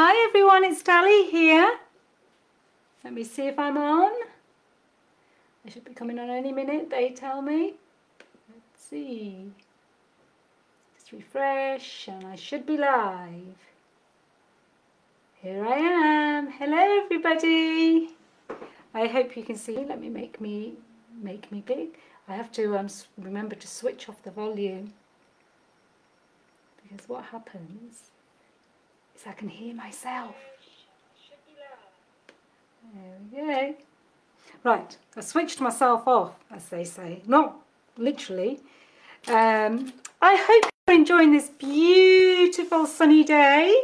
Hi everyone, it's Dali here. Let me see if I'm on. I should be coming on any minute, they tell me. Let's see. Just refresh and I should be live. Here I am. Hello everybody. I hope you can see. Let me make me make me big. I have to um, remember to switch off the volume because what happens is I can hear myself. There we go. Right, I switched myself off, as they say. Not literally. Um, I hope you're enjoying this beautiful sunny day.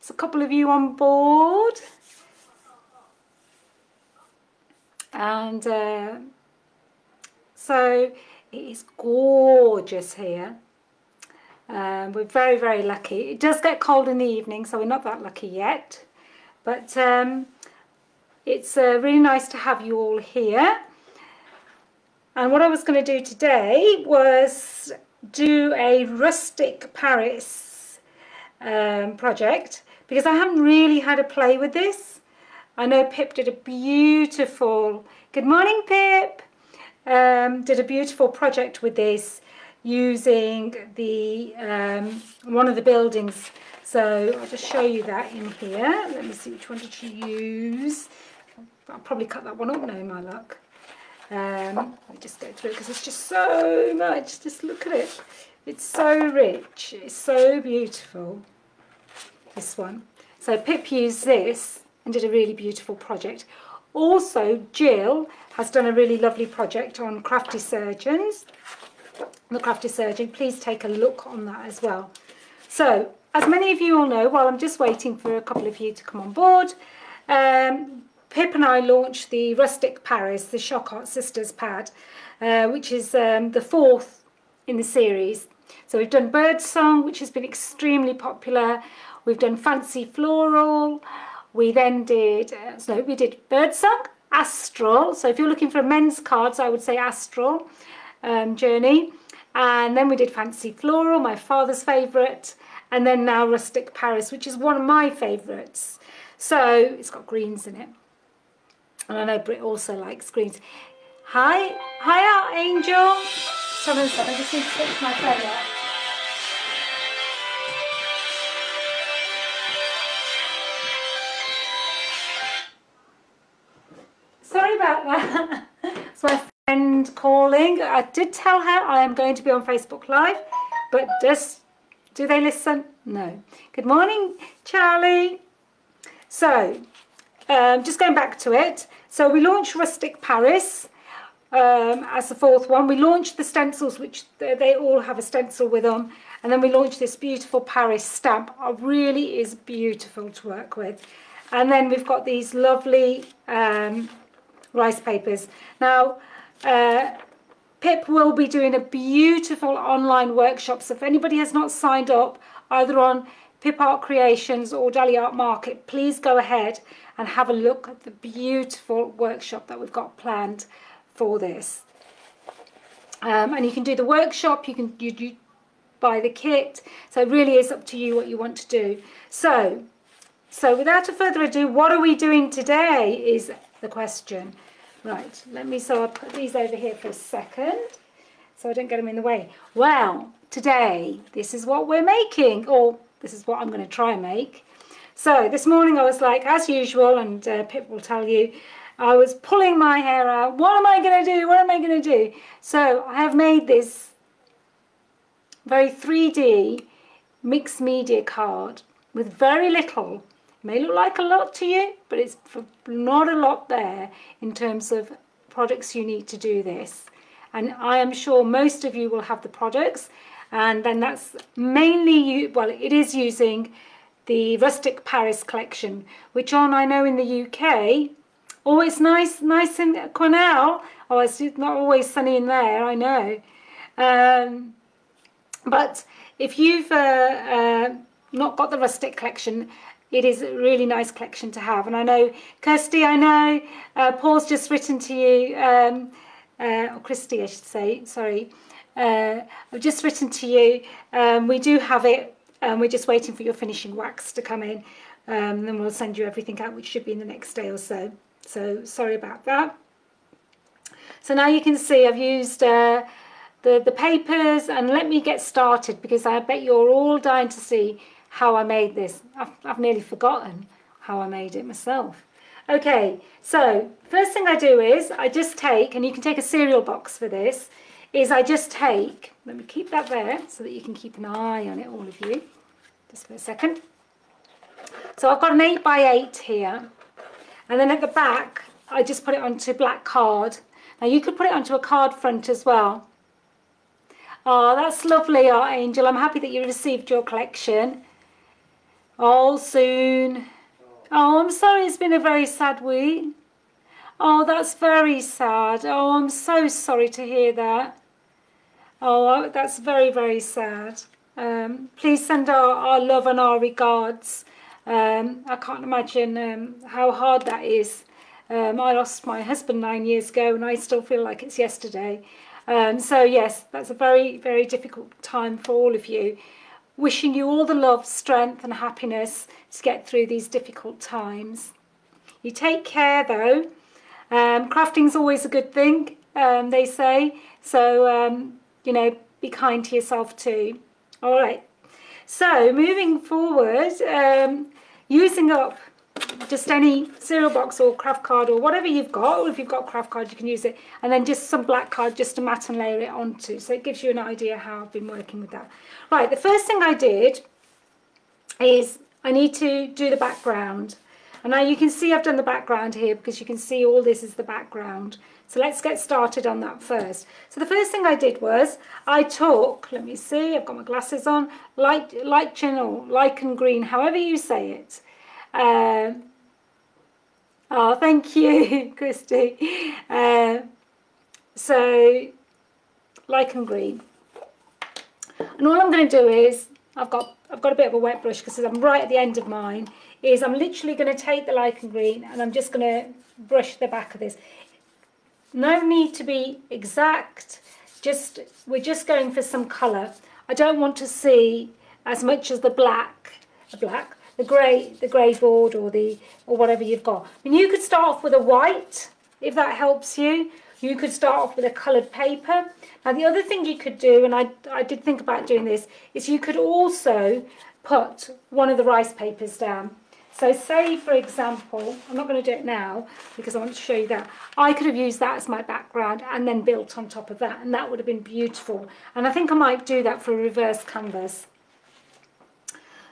There's a couple of you on board. And uh, so it is gorgeous here. Um, we're very, very lucky. It does get cold in the evening, so we're not that lucky yet. But um, it's uh, really nice to have you all here. And what I was going to do today was do a rustic Paris um, project because I haven't really had a play with this. I know Pip did a beautiful, good morning Pip, um, did a beautiful project with this using the um, one of the buildings. So I'll just show you that in here. Let me see which one did she use. I'll probably cut that one up now, my luck. Um, let me just go through because it's just so much. Just look at it. It's so rich. It's so beautiful. This one. So Pip used this and did a really beautiful project. Also, Jill has done a really lovely project on crafty surgeons. The crafty surgeon, please take a look on that as well. So, as many of you all know, while I'm just waiting for a couple of you to come on board, um, Pip and I launched the Rustic Paris, the ShokART Sisters pad, uh, which is um, the fourth in the series. So we've done Bird Song, which has been extremely popular. We've done Fancy Floral. We then did, uh, so we did Bird Song, Astral. So if you're looking for men's cards, I would say Astral um, Journey. And then we did Fancy Floral, my father's favourite. And then now Rustic Paris, which is one of my favourites. So it's got greens in it. And I know Britt also likes greens. Hi, hi, Art Angel. A second, I just need to switch my phone calling. I did tell her I am going to be on Facebook Live, but does do they listen? No. Good morning, Charlie. So, um, just going back to it. So we launched Rustic Paris um, as the fourth one. We launched the stencils, which they, they all have a stencil with them. And then we launched this beautiful Paris stamp. It really is beautiful to work with. And then we've got these lovely um, rice papers. Now, uh, Pip will be doing a beautiful online workshop. So if anybody has not signed up, either on Pip Art Creations or Dali Art Market, please go ahead and have a look at the beautiful workshop that we've got planned for this. Um, and you can do the workshop, you can you, you buy the kit. So it really is up to you what you want to do. So, so without further ado, what are we doing today is the question. Right, let me, so I'll put these over here for a second so I don't get them in the way. Well, today, this is what we're making, or this is what I'm going to try and make. So this morning I was like, as usual, and uh, Pip will tell you, I was pulling my hair out. What am I going to do? What am I going to do? So I have made this very 3D mixed media card with very little may look like a lot to you, but it's not a lot there in terms of products you need to do this. And I am sure most of you will have the products, and then that's mainly, you, well, it is using the Rustic Paris collection, which on, I know in the UK, oh, it's nice, nice in Cornwall. Oh, it's not always sunny in there, I know. Um, but if you've uh, uh, not got the Rustic collection, it is a really nice collection to have. And I know, Kirsty, I know, uh, Paul's just written to you, um, uh, or Christy, I should say, sorry. Uh, I've just written to you. Um, we do have it and we're just waiting for your finishing wax to come in. Um, then we'll send you everything out, which should be in the next day or so. So sorry about that. So now you can see I've used uh, the, the papers and let me get started because I bet you're all dying to see how I made this. I've, I've nearly forgotten how I made it myself. Okay, so first thing I do is I just take, and you can take a cereal box for this, is I just take, let me keep that there so that you can keep an eye on it, all of you, just for a second. So I've got an 8 by 8 here, and then at the back, I just put it onto black card. Now you could put it onto a card front as well. Oh, that's lovely, Art Angel. I'm happy that you received your collection. All soon. Oh, I'm sorry it's been a very sad week. Oh, that's very sad. Oh, I'm so sorry to hear that. Oh, that's very, very sad. Um, please send our, our love and our regards. Um, I can't imagine um, how hard that is. Um, I lost my husband nine years ago and I still feel like it's yesterday. Um, so yes, that's a very, very difficult time for all of you wishing you all the love, strength and happiness to get through these difficult times. You take care though. Um, crafting's always a good thing, um, they say. So, um, you know, be kind to yourself too. All right. So moving forward, um, using up just any cereal box or craft card or whatever you've got, or if you've got craft card, you can use it. And then just some black card just to mat and layer it onto. So it gives you an idea how I've been working with that. Right, the first thing I did is I need to do the background. And now you can see I've done the background here because you can see all this is the background. So let's get started on that first. So the first thing I did was I took, let me see, I've got my glasses on, light, light channel, lichen green, however you say it. Um, oh, thank you, Christy. Uh, so, lichen green. And all I'm going to do is, I've got I've got a bit of a wet brush because I'm right at the end of mine, is I'm literally going to take the lichen green and I'm just going to brush the back of this. No need to be exact, just we're just going for some colour. I don't want to see as much as the black, black, the grey, the grey board or the or whatever you've got. I mean, you could start off with a white if that helps you. You could start off with a coloured paper. Now the other thing you could do, and I, I did think about doing this, is you could also put one of the rice papers down. So say, for example, I'm not going to do it now because I want to show you that. I could have used that as my background and then built on top of that, and that would have been beautiful. And I think I might do that for a reverse canvas.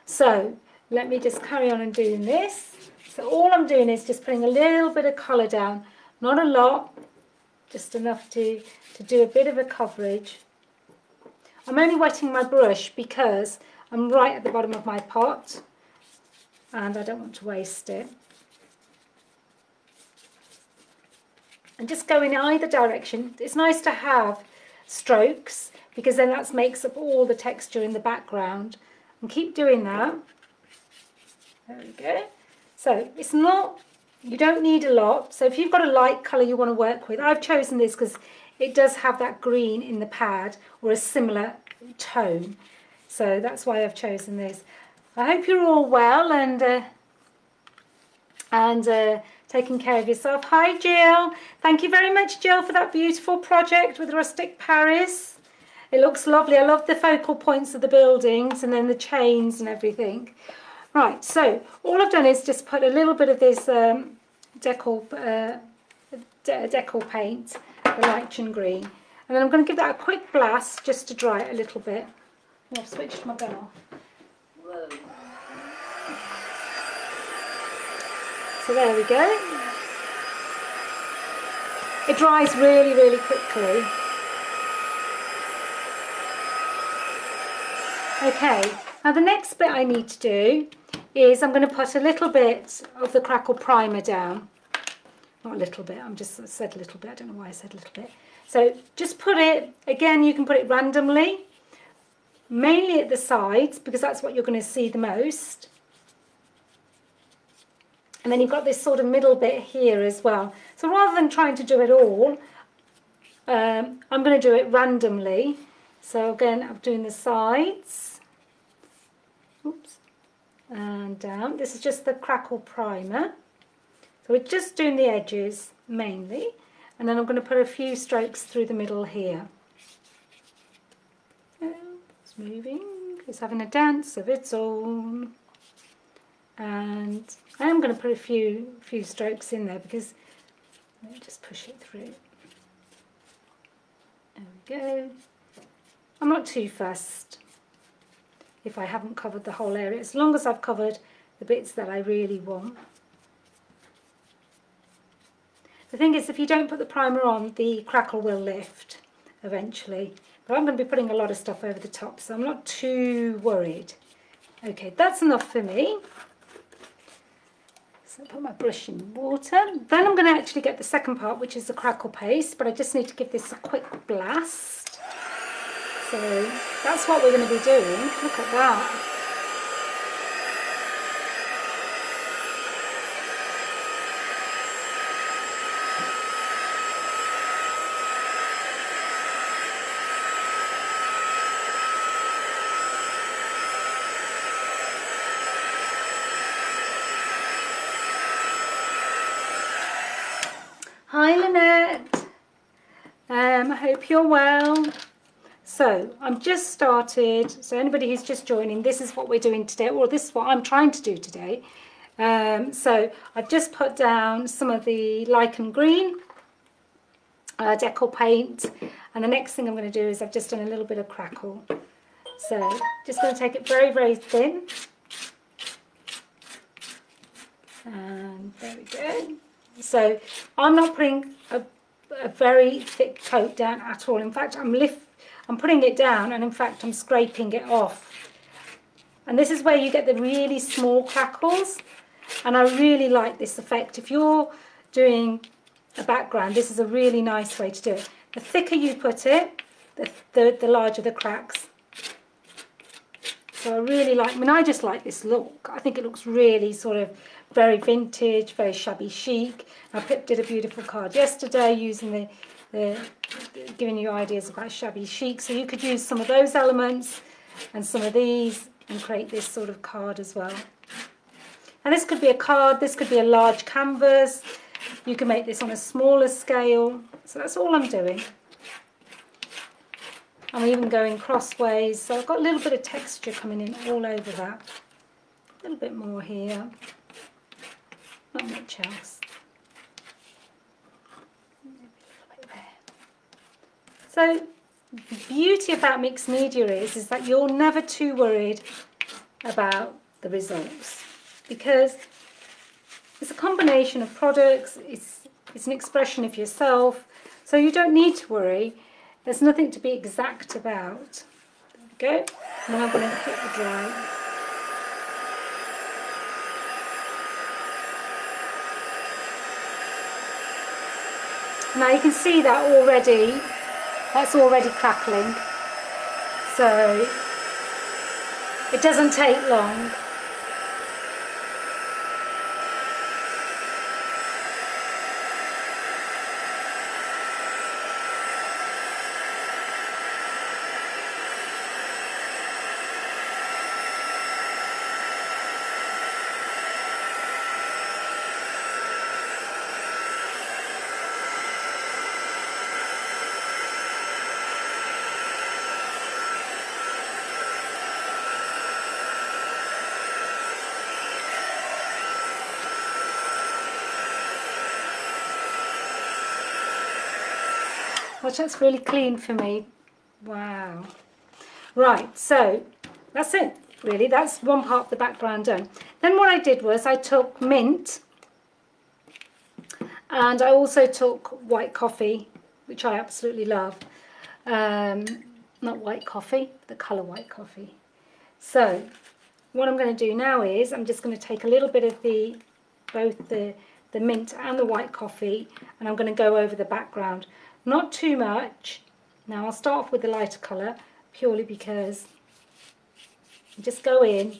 So let me just carry on and doing this. So all I'm doing is just putting a little bit of colour down, not a lot, just enough to, to do a bit of a coverage. I'm only wetting my brush because I'm right at the bottom of my pot and I don't want to waste it. And just go in either direction. It's nice to have strokes because then that makes up all the texture in the background. And keep doing that. There we go. So it's not you don't need a lot. So if you've got a light colour you want to work with, I've chosen this because it does have that green in the pad or a similar tone. So that's why I've chosen this. I hope you're all well and uh, and uh, taking care of yourself. Hi Jill. Thank you very much Jill for that beautiful project with Rustic Paris. It looks lovely. I love the focal points of the buildings and then the chains and everything. Right, so all I've done is just put a little bit of this um, decor, uh, de decor paint, the lichen green, and then I'm going to give that a quick blast just to dry it a little bit. Oh, I've switched my gun off. Whoa. So there we go. It dries really, really quickly. Okay, now the next bit I need to do is I'm going to put a little bit of the crackle primer down. Not a little bit, I'm just I said a little bit, I don't know why I said a little bit. So just put it, again you can put it randomly, mainly at the sides because that's what you're going to see the most. And then you've got this sort of middle bit here as well. So rather than trying to do it all, um, I'm going to do it randomly. So again, I'm doing the sides. oops, and down. This is just the crackle primer. So we're just doing the edges mainly, and then I'm going to put a few strokes through the middle here. It's moving, it's having a dance of its own. And I am going to put a few few strokes in there because let me just push it through. There we go. I'm not too fussed if I haven't covered the whole area, as long as I've covered the bits that I really want. The thing is, if you don't put the primer on, the crackle will lift eventually. But I'm going to be putting a lot of stuff over the top, so I'm not too worried. Okay, that's enough for me. So I put my brush in water. Then I'm going to actually get the second part, which is the crackle paste, but I just need to give this a quick blast. So that's what we're going to be doing. Look at that. Hi Lynette, um, I hope you're well. So I'm just started, so anybody who's just joining, this is what we're doing today, or this is what I'm trying to do today. Um, so I've just put down some of the lichen green uh, decal paint, and the next thing I'm going to do is I've just done a little bit of crackle. So just going to take it very, very thin. And there we go. So I'm not putting a, a, very thick coat down at all. In fact, I'm lift, I'm putting it down and in fact I'm scraping it off. And this is where you get the really small crackles. And I really like this effect. If you're doing a background, this is a really nice way to do it. The thicker you put it, the, the, the larger the cracks. So I really like, I mean, I just like this look. I think it looks really sort of very vintage, very shabby chic. Pip did a beautiful card yesterday using the, the, giving you ideas about shabby chic. So you could use some of those elements and some of these and create this sort of card as well. And this could be a card, this could be a large canvas. You can make this on a smaller scale. So that's all I'm doing. I'm even going crossways. So I've got a little bit of texture coming in all over that. A little bit more here not much else. So the beauty about mixed media is, is that you're never too worried about the results because it's a combination of products, it's, it's an expression of yourself, so you don't need to worry. There's nothing to be exact about. There we go. Now I'm going to hit the dry. Now you can see that already, that's already crackling. So it doesn't take long. Watch, that's really clean for me. Wow. Right, so that's it, really. That's one part of the background done. Then what I did was I took mint and I also took white coffee, which I absolutely love. Um, not white coffee, the colour white coffee. So what I'm going to do now is I'm just going to take a little bit of the both the the mint and the white coffee and I'm going to go over the background not too much. Now I'll start off with the lighter colour purely because just go in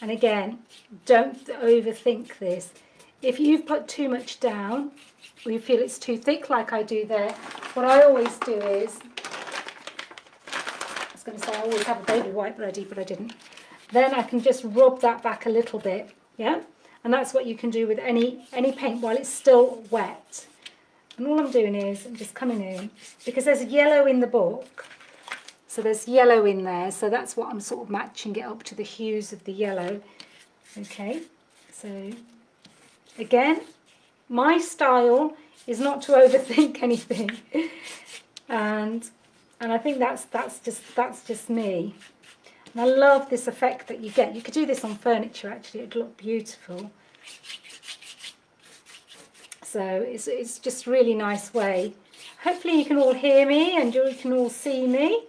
and again don't overthink this. If you've put too much down or you feel it's too thick like I do there, what I always do is, I was going to say I always have a baby wipe ready but I didn't. then I can just rub that back a little bit, yeah? And that's what you can do with any, any paint while it's still wet. And all I'm doing is I'm just coming in, because there's yellow in the book, so there's yellow in there, so that's what I'm sort of matching it up to the hues of the yellow. Okay, so again, my style is not to overthink anything. and and I think that's that's just that's just me. And I love this effect that you get. You could do this on furniture actually, it'd look beautiful. So it's, it's just really nice way. Hopefully you can all hear me and you can all see me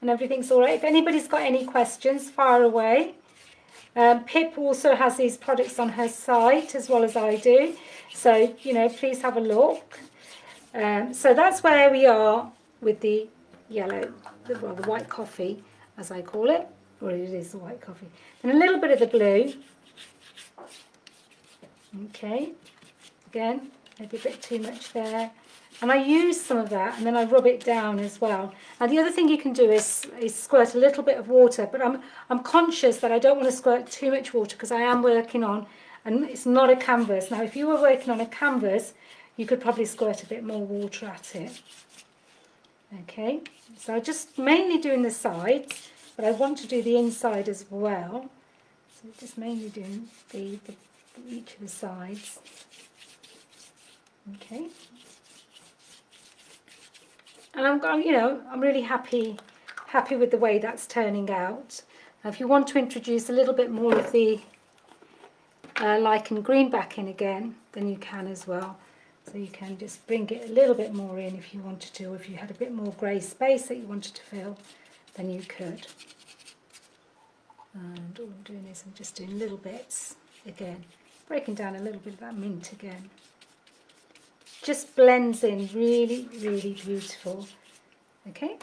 and everything's all right. If anybody's got any questions, fire away. Um, Pip also has these products on her site as well as I do. So, you know, please have a look. Um, so that's where we are with the yellow, the, well, the white coffee, as I call it. Or it is the white coffee. And a little bit of the blue. Okay. Again, maybe a bit too much there. And I use some of that and then I rub it down as well. And the other thing you can do is, is squirt a little bit of water, but I'm, I'm conscious that I don't want to squirt too much water because I am working on, and it's not a canvas. Now, if you were working on a canvas, you could probably squirt a bit more water at it. Okay, so I'm just mainly doing the sides, but I want to do the inside as well. So just mainly doing the, the each of the sides. Okay and I'm, going, you know, I'm really happy, happy with the way that's turning out. Now, if you want to introduce a little bit more of the uh, lichen green back in again, then you can as well. So you can just bring it a little bit more in if you wanted to, if you had a bit more grey space that you wanted to fill, then you could. And all I'm doing is I'm just doing little bits again, breaking down a little bit of that mint again just blends in really, really beautiful. Okay,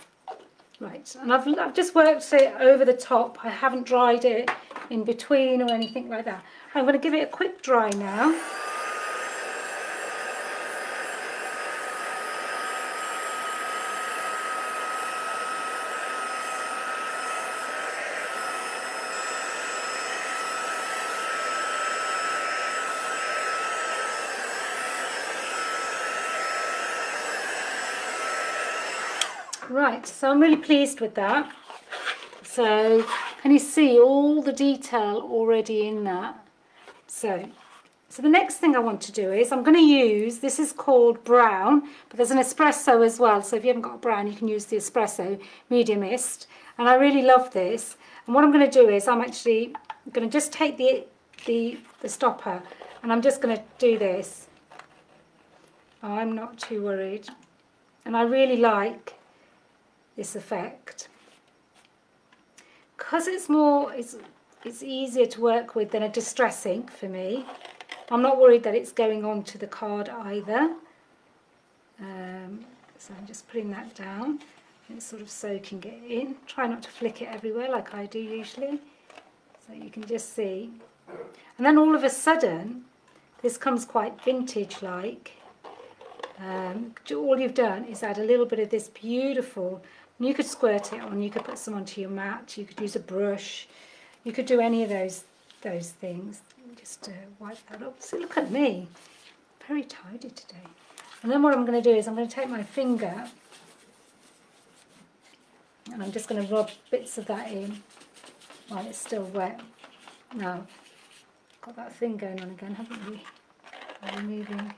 right, and I've, I've just worked it over the top. I haven't dried it in between or anything like that. I'm going to give it a quick dry now. Right, so I'm really pleased with that. So can you see all the detail already in that? So, so the next thing I want to do is I'm going to use, this is called brown, but there's an espresso as well. So if you haven't got a brown, you can use the espresso media mist. And I really love this. And what I'm going to do is I'm actually going to just take the, the, the stopper and I'm just going to do this. I'm not too worried. And I really like this effect. Because it's more, it's, it's easier to work with than a distress ink for me. I'm not worried that it's going on to the card either. Um, so I'm just putting that down and sort of soaking it in. Try not to flick it everywhere like I do usually. So you can just see. And then all of a sudden, this comes quite vintage-like. Um, all you've done is add a little bit of this beautiful and you could squirt it on, you could put some onto your mat, you could use a brush, you could do any of those those things. Just uh, wipe that up. So look at me, very tidy today. And then what I'm going to do is I'm going to take my finger and I'm just going to rub bits of that in while it's still wet. Now, got that thing going on again, haven't we? Removing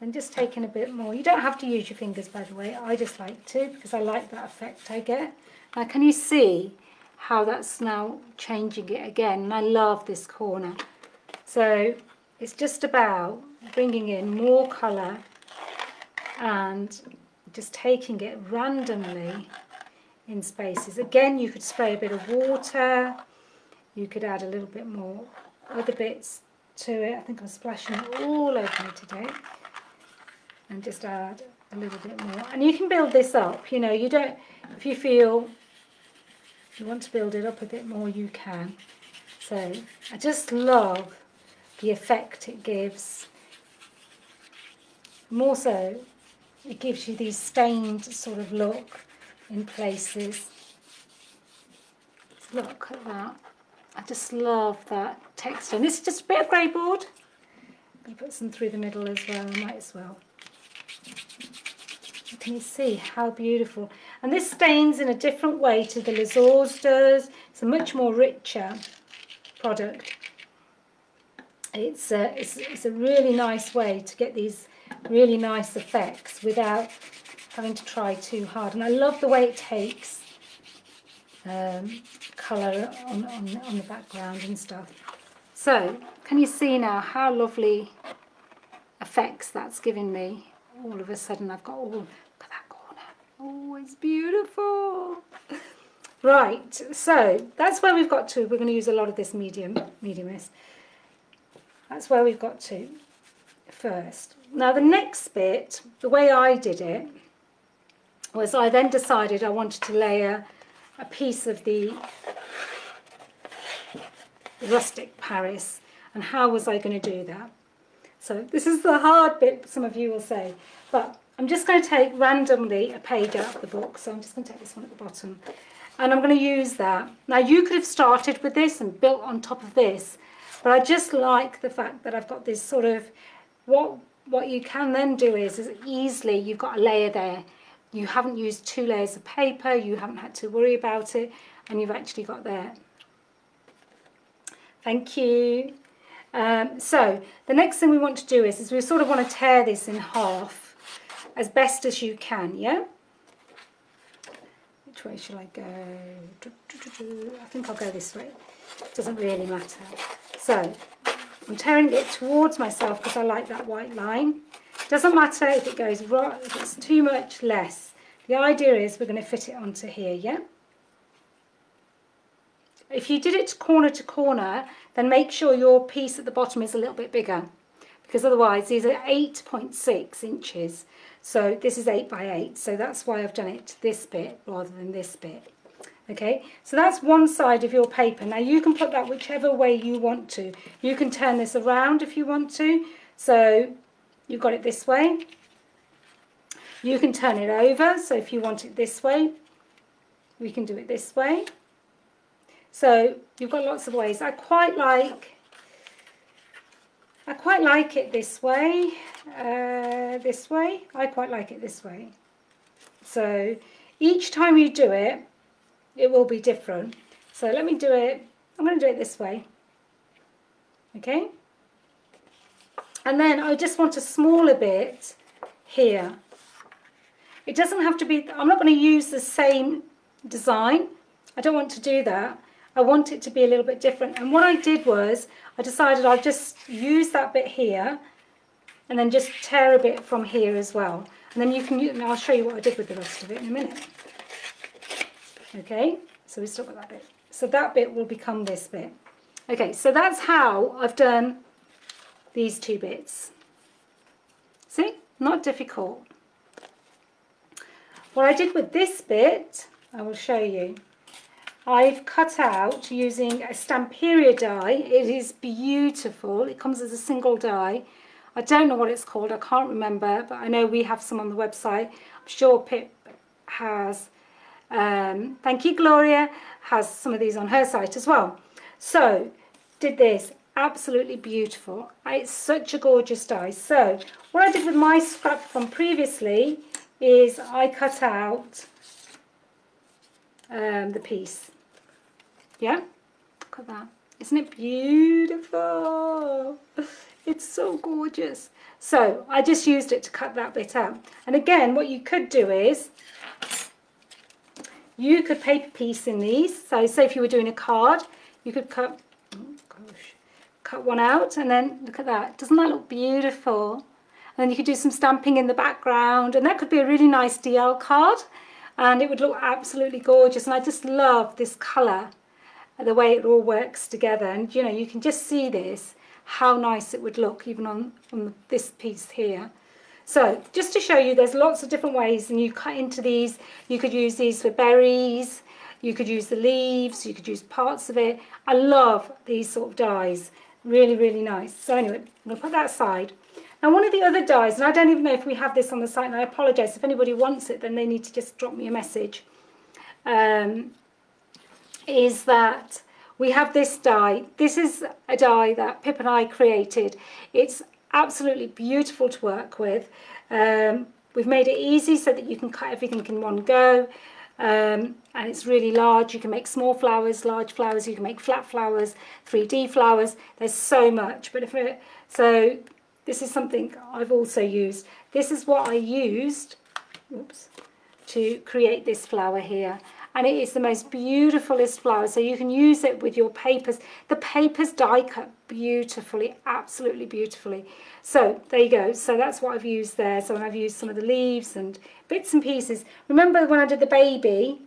and just taking a bit more. You don't have to use your fingers, by the way. I just like to because I like that effect I get. Now, can you see how that's now changing it again? And I love this corner. So it's just about bringing in more colour and just taking it randomly in spaces. Again, you could spray a bit of water. You could add a little bit more other bits to it. I think I'm splashing it all over me today and just add a little bit more. And you can build this up, you know, you don't, if you feel you want to build it up a bit more, you can. So I just love the effect it gives. More so, it gives you these stained sort of look in places. Look at that. I just love that texture. And this is just a bit of grey board. I'm put some through the middle as well, might as well. Can you see how beautiful? And this stains in a different way to the Lezours does. It's a much more richer product. It's a, it's, it's a really nice way to get these really nice effects without having to try too hard. And I love the way it takes um, colour on, on, on the background and stuff. So, can you see now how lovely effects that's giving me? All of a sudden I've got all, look at that corner. Oh, it's beautiful. Right, so that's where we've got to. We're going to use a lot of this medium, medium mist. That's where we've got to first. Now the next bit, the way I did it, was I then decided I wanted to layer a piece of the rustic Paris and how was I going to do that? So this is the hard bit, some of you will say, but I'm just going to take randomly a page out of the book. So I'm just going to take this one at the bottom and I'm going to use that. Now you could have started with this and built on top of this, but I just like the fact that I've got this sort of, what what you can then do is, is easily, you've got a layer there. You haven't used two layers of paper, you haven't had to worry about it, and you've actually got there. Thank you. Um, so the next thing we want to do is, is we sort of want to tear this in half as best as you can, yeah? Which way shall I go? I think I'll go this way. It doesn't really matter. So I'm tearing it towards myself because I like that white line. Doesn't matter if it goes right, if it's too much, less. The idea is we're going to fit it onto here, yeah? If you did it corner to corner, then make sure your piece at the bottom is a little bit bigger because otherwise these are 8.6 inches. So this is 8 by 8, so that's why I've done it this bit rather than this bit. Okay, so that's one side of your paper. Now you can put that whichever way you want to. You can turn this around if you want to. So you've got it this way. You can turn it over, so if you want it this way, we can do it this way. So you've got lots of ways. I quite like I quite like it this way, uh, this way. I quite like it this way. So each time you do it, it will be different. So let me do it, I'm going to do it this way. Okay? And then I just want a smaller bit here. It doesn't have to be, I'm not going to use the same design. I don't want to do that. I want it to be a little bit different. And what I did was, I decided I'd just use that bit here and then just tear a bit from here as well. And then you can, and I'll show you what I did with the rest of it in a minute. Okay, so we still got that bit. So that bit will become this bit. Okay, so that's how I've done these two bits. See, not difficult. What I did with this bit, I will show you. I've cut out using a Stamperia die. It is beautiful. It comes as a single die. I don't know what it's called. I can't remember, but I know we have some on the website. I'm sure Pip has. Um, thank you, Gloria, has some of these on her site as well. So, did this. Absolutely beautiful. It's such a gorgeous die. So, what I did with my scrap from previously is I cut out um, the piece. Yeah? Look at that. Isn't it beautiful? It's so gorgeous. So I just used it to cut that bit out. And again, what you could do is you could paper piece in these. So say if you were doing a card, you could cut, oh gosh, cut one out and then look at that. Doesn't that look beautiful? And then you could do some stamping in the background and that could be a really nice DL card and it would look absolutely gorgeous. And I just love this colour the way it all works together. And you know you can just see this how nice it would look even on, on this piece here. So just to show you there's lots of different ways and you cut into these. You could use these for berries. You could use the leaves. You could use parts of it. I love these sort of dies really really nice. So anyway I'm to put that aside. Now one of the other dies and I don't even know if we have this on the site and I apologize. If anybody wants it then they need to just drop me a message. Um, is that we have this die. This is a die that Pip and I created. It's absolutely beautiful to work with. Um, we've made it easy so that you can cut everything in one go. Um, and it's really large. You can make small flowers, large flowers. You can make flat flowers, 3D flowers. There's so much. But if it, so, this is something I've also used. This is what I used. Oops, to create this flower here and it is the most beautifulest flower. So you can use it with your papers. The papers die cut beautifully absolutely beautifully. So there you go. So that's what I've used there. So I've used some of the leaves and bits and pieces. Remember when I did the baby?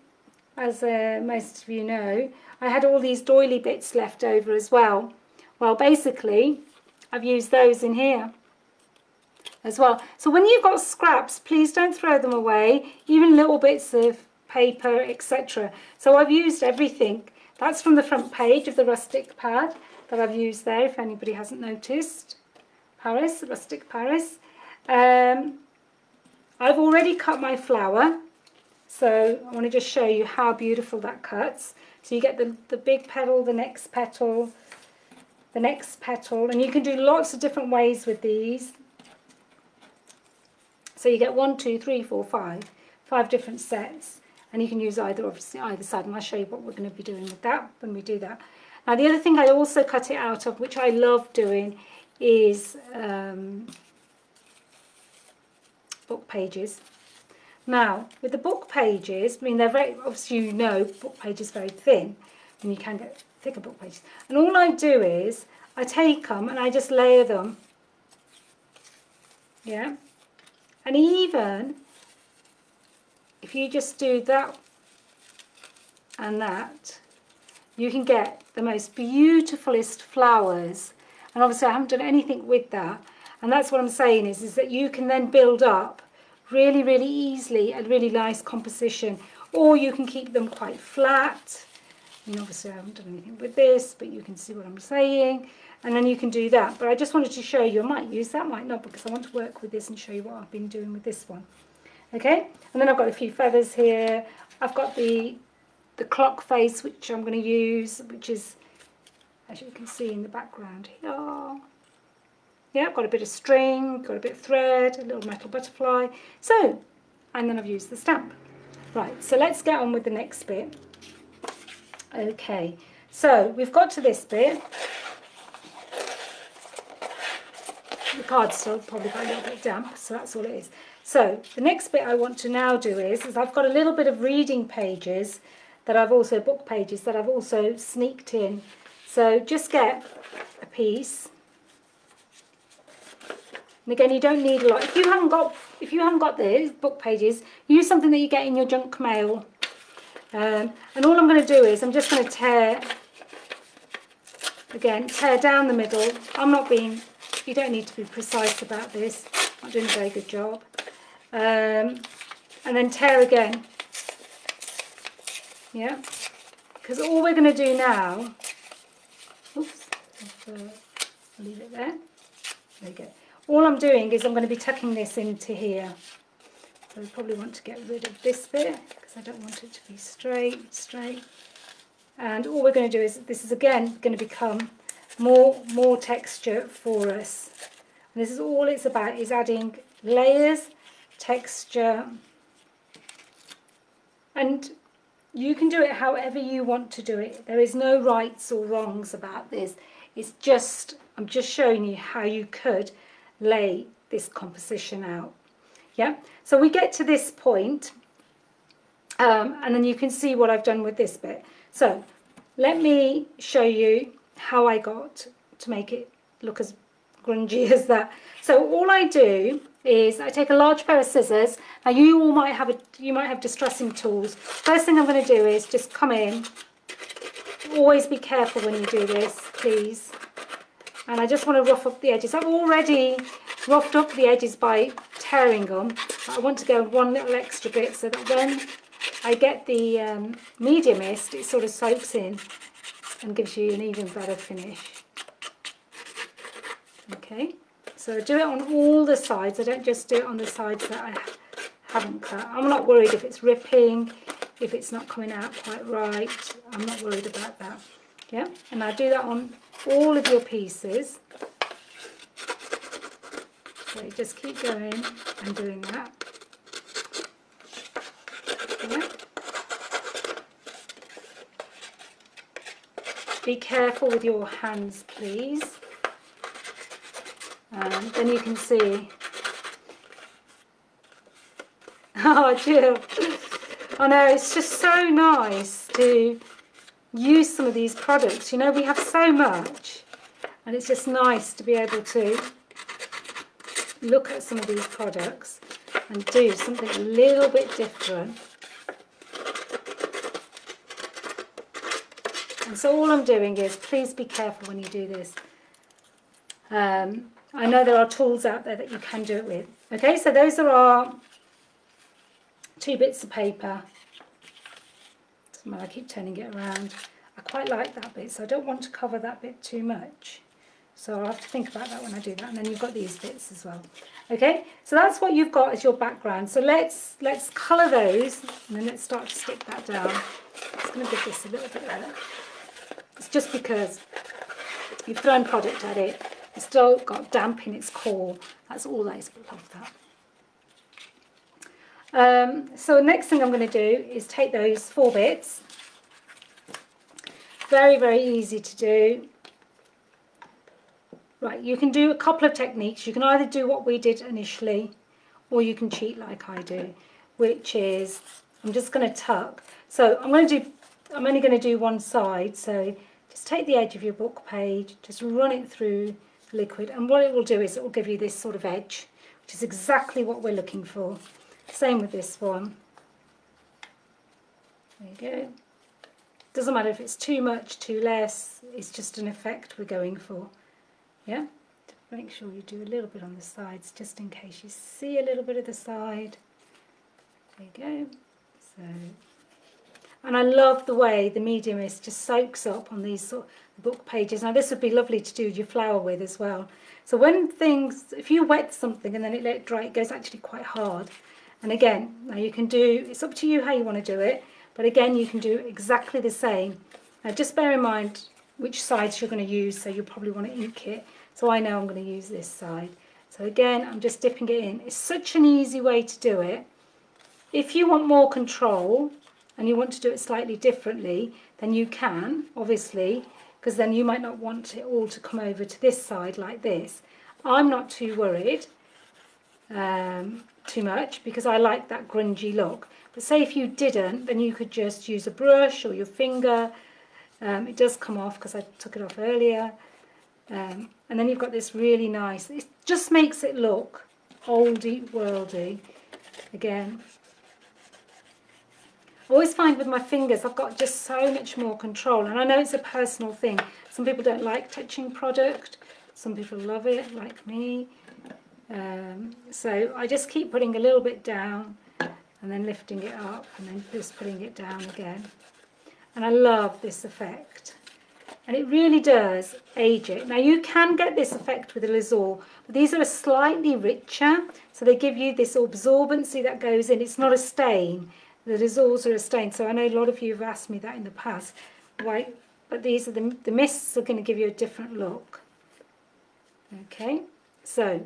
As uh, most of you know I had all these doily bits left over as well. Well basically I've used those in here as well. So when you've got scraps please don't throw them away. Even little bits of paper, etc. So I've used everything. That's from the front page of the rustic pad that I've used there, if anybody hasn't noticed. Paris, rustic Paris. Um, I've already cut my flower, so I want to just show you how beautiful that cuts. So you get the, the big petal, the next petal, the next petal, and you can do lots of different ways with these. So you get one, two, three, four, five, five different sets and you can use either obviously either side and I'll show you what we're going to be doing with that when we do that. Now the other thing I also cut it out of which I love doing is um, book pages. Now with the book pages, I mean they're very, obviously you know book pages very thin and you can get thicker book pages and all I do is I take them and I just layer them yeah and even if you just do that and that, you can get the most beautifulest flowers. And obviously I haven't done anything with that. And that's what I'm saying is, is that you can then build up really, really easily a really nice composition. Or you can keep them quite flat. And obviously I haven't done anything with this, but you can see what I'm saying. And then you can do that. But I just wanted to show you, I might use that, might not, because I want to work with this and show you what I've been doing with this one okay? And then I've got a few feathers here. I've got the the clock face which I'm going to use which is as you can see in the background here. Yeah I've got a bit of string got a bit of thread a little metal butterfly. So and then I've used the stamp. Right so let's get on with the next bit. Okay so we've got to this bit. The card's still probably got a little bit damp so that's all it is so the next bit I want to now do is, is I've got a little bit of reading pages that I've also, book pages that I've also sneaked in. So just get a piece. And again, you don't need a lot. If you haven't got, if you haven't got these book pages, use something that you get in your junk mail. Um, and all I'm going to do is I'm just going to tear, again, tear down the middle. I'm not being, you don't need to be precise about this. I'm doing a very good job um, and then tear again. Yeah. Because all we're going to do now oops uh, leave it there. There you go. All I'm doing is I'm going to be tucking this into here. So we probably want to get rid of this bit because I don't want it to be straight straight. And all we're going to do is this is again going to become more more texture for us. And this is all it's about is adding layers texture. And you can do it however you want to do it. There is no rights or wrongs about this. It's just I'm just showing you how you could lay this composition out. Yeah? So we get to this point, um, and then you can see what I've done with this bit. So let me show you how I got to make it look as grungy as that. So all I do is I take a large pair of scissors. Now you all might have a, you might have distressing tools. First thing I'm going to do is just come in. Always be careful when you do this, please. And I just want to rough up the edges. I've already roughed up the edges by tearing them. But I want to go one little extra bit so that when I get the um, medium mist, it sort of soaks in and gives you an even better finish. Okay. So I do it on all the sides. I don't just do it on the sides that I haven't cut. I'm not worried if it's ripping, if it's not coming out quite right. I'm not worried about that. Yeah, and I do that on all of your pieces. So you just keep going and doing that. Yeah. Be careful with your hands, please. Um, then you can see. Oh, Jill. I know, it's just so nice to use some of these products. You know, we have so much, and it's just nice to be able to look at some of these products and do something a little bit different. And so all I'm doing is, please be careful when you do this. Um, I know there are tools out there that you can do it with. Okay, so those are our two bits of paper. I keep turning it around. I quite like that bit, so I don't want to cover that bit too much. So I'll have to think about that when I do that. And then you've got these bits as well. Okay, so that's what you've got as your background. So let's let's colour those, and then let's start to stick that down. Just going to give this a little bit of It's just because you've thrown product at it. Still got damp in its core. That's all that is. Love that. Um, so next thing I'm going to do is take those four bits. Very, very easy to do. Right, you can do a couple of techniques. You can either do what we did initially, or you can cheat like I do, which is, I'm just going to tuck. So I'm going to do, I'm only going to do one side. So just take the edge of your book page, just run it through the liquid. And what it will do is it will give you this sort of edge, which is exactly what we're looking for. Same with this one. There you go. Doesn't matter if it's too much, too less, it's just an effect we're going for. Yeah? Make sure you do a little bit on the sides just in case you see a little bit of the side. There you go. So, and I love the way the medium is just soaks up on these sort book pages. Now this would be lovely to do your flower with as well. So when things, if you wet something and then it let it dry, it goes actually quite hard. And again, now you can do, it's up to you how you want to do it, but again, you can do exactly the same. Now just bear in mind which sides you're going to use, so you'll probably want to ink it. So I know I'm going to use this side. So again, I'm just dipping it in. It's such an easy way to do it. If you want more control and you want to do it slightly differently, then you can, obviously, because then you might not want it all to come over to this side like this. I'm not too worried. Um, too much because I like that grungy look. But say if you didn't, then you could just use a brush or your finger. Um, it does come off because I took it off earlier. Um, and then you've got this really nice, it just makes it look oldie worldy. Again, I always find with my fingers I've got just so much more control and I know it's a personal thing. Some people don't like touching product, some people love it like me. Um, so I just keep putting a little bit down and then lifting it up and then just putting it down again. And I love this effect. And it really does age it. Now you can get this effect with a Lisol, but these are slightly richer, so they give you this absorbency that goes in. It's not a stain. The Lisols are a stain, so I know a lot of you have asked me that in the past. Why? But these are the, the mists are going to give you a different look. Okay, so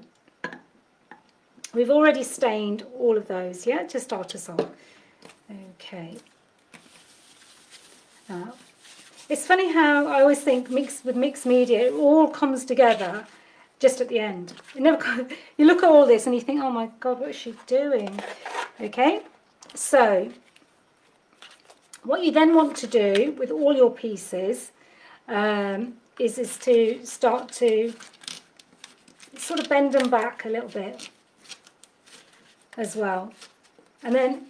We've already stained all of those, yeah, just us. Okay. Now, it's funny how I always think mixed with mixed media, it all comes together just at the end. You never you look at all this and you think, oh my God, what is she doing? Okay, so what you then want to do with all your pieces um, is, is to start to sort of bend them back a little bit as well. And then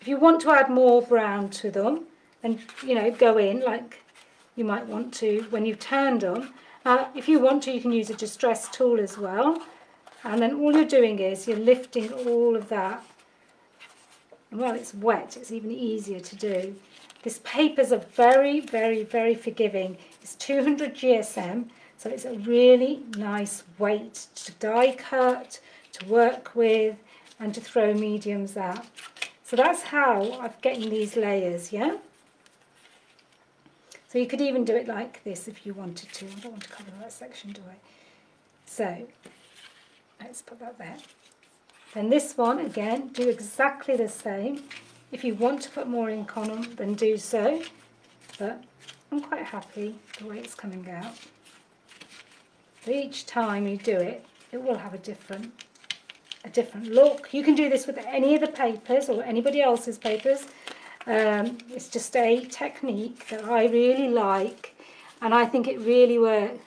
if you want to add more brown to them, and, you know, go in like you might want to when you've turned them. Uh, if you want to, you can use a distress tool as well. And then all you're doing is you're lifting all of that. And while it's wet, it's even easier to do. This paper's a very, very, very forgiving. It's 200 GSM, so it's a really nice weight to die cut, to work with and to throw mediums at. So that's how I'm getting these layers, yeah? So you could even do it like this if you wanted to. I don't want to cover that section, do I? So let's put that there. Then this one, again, do exactly the same. If you want to put more ink on them, then do so. But I'm quite happy the way it's coming out. But each time you do it, it will have a different a different look. You can do this with any of the papers or anybody else's papers. Um, it's just a technique that I really like and I think it really works.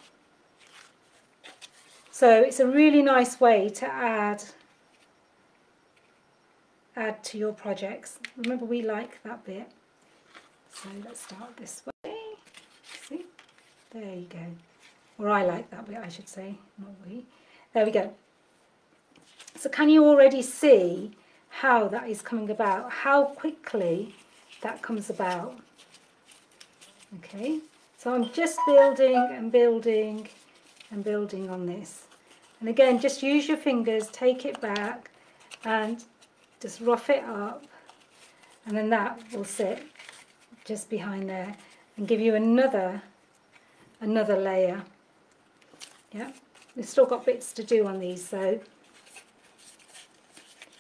So it's a really nice way to add add to your projects. Remember we like that bit. So let's start this way. See? There you go. Or I like that bit I should say, not we. There we go. So can you already see how that is coming about? How quickly that comes about? Okay, so I'm just building and building and building on this. And again, just use your fingers, take it back and just rough it up and then that will sit just behind there and give you another another layer. Yeah we've still got bits to do on these so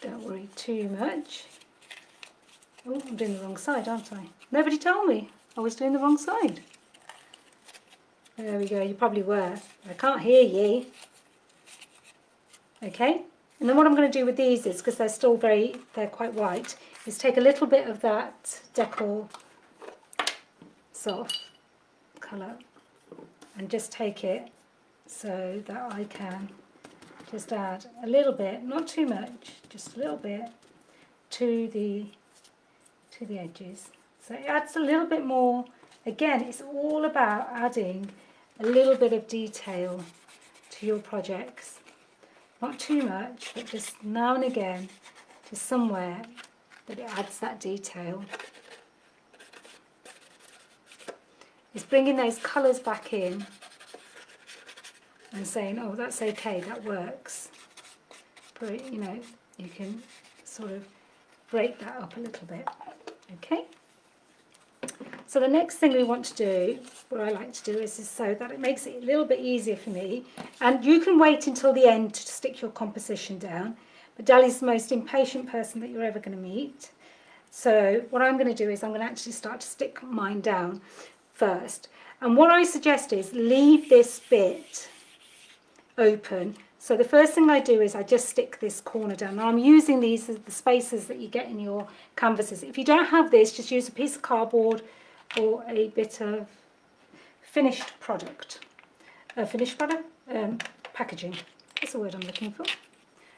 don't worry too much. Oh I'm doing the wrong side aren't I? Nobody told me I was doing the wrong side. There we go you probably were. I can't hear ye. Okay and then what I'm going to do with these is, because they're still very, they're quite white, is take a little bit of that decor soft colour and just take it so that I can just add a little bit, not too much, just a little bit to the to the edges. So it adds a little bit more. Again, it's all about adding a little bit of detail to your projects. Not too much, but just now and again, just somewhere that it adds that detail. It's bringing those colours back in and saying, oh, that's okay, that works. But, you know, you can sort of break that up a little bit, okay? So the next thing we want to do, what I like to do is, is so that it makes it a little bit easier for me. And you can wait until the end to stick your composition down. But Dali's the most impatient person that you're ever going to meet. So what I'm going to do is I'm going to actually start to stick mine down first. And what I suggest is leave this bit open. So the first thing I do is I just stick this corner down. Now I'm using these as the spaces that you get in your canvases. If you don't have this, just use a piece of cardboard or a bit of finished product. A finished product? Um, packaging. That's the word I'm looking for.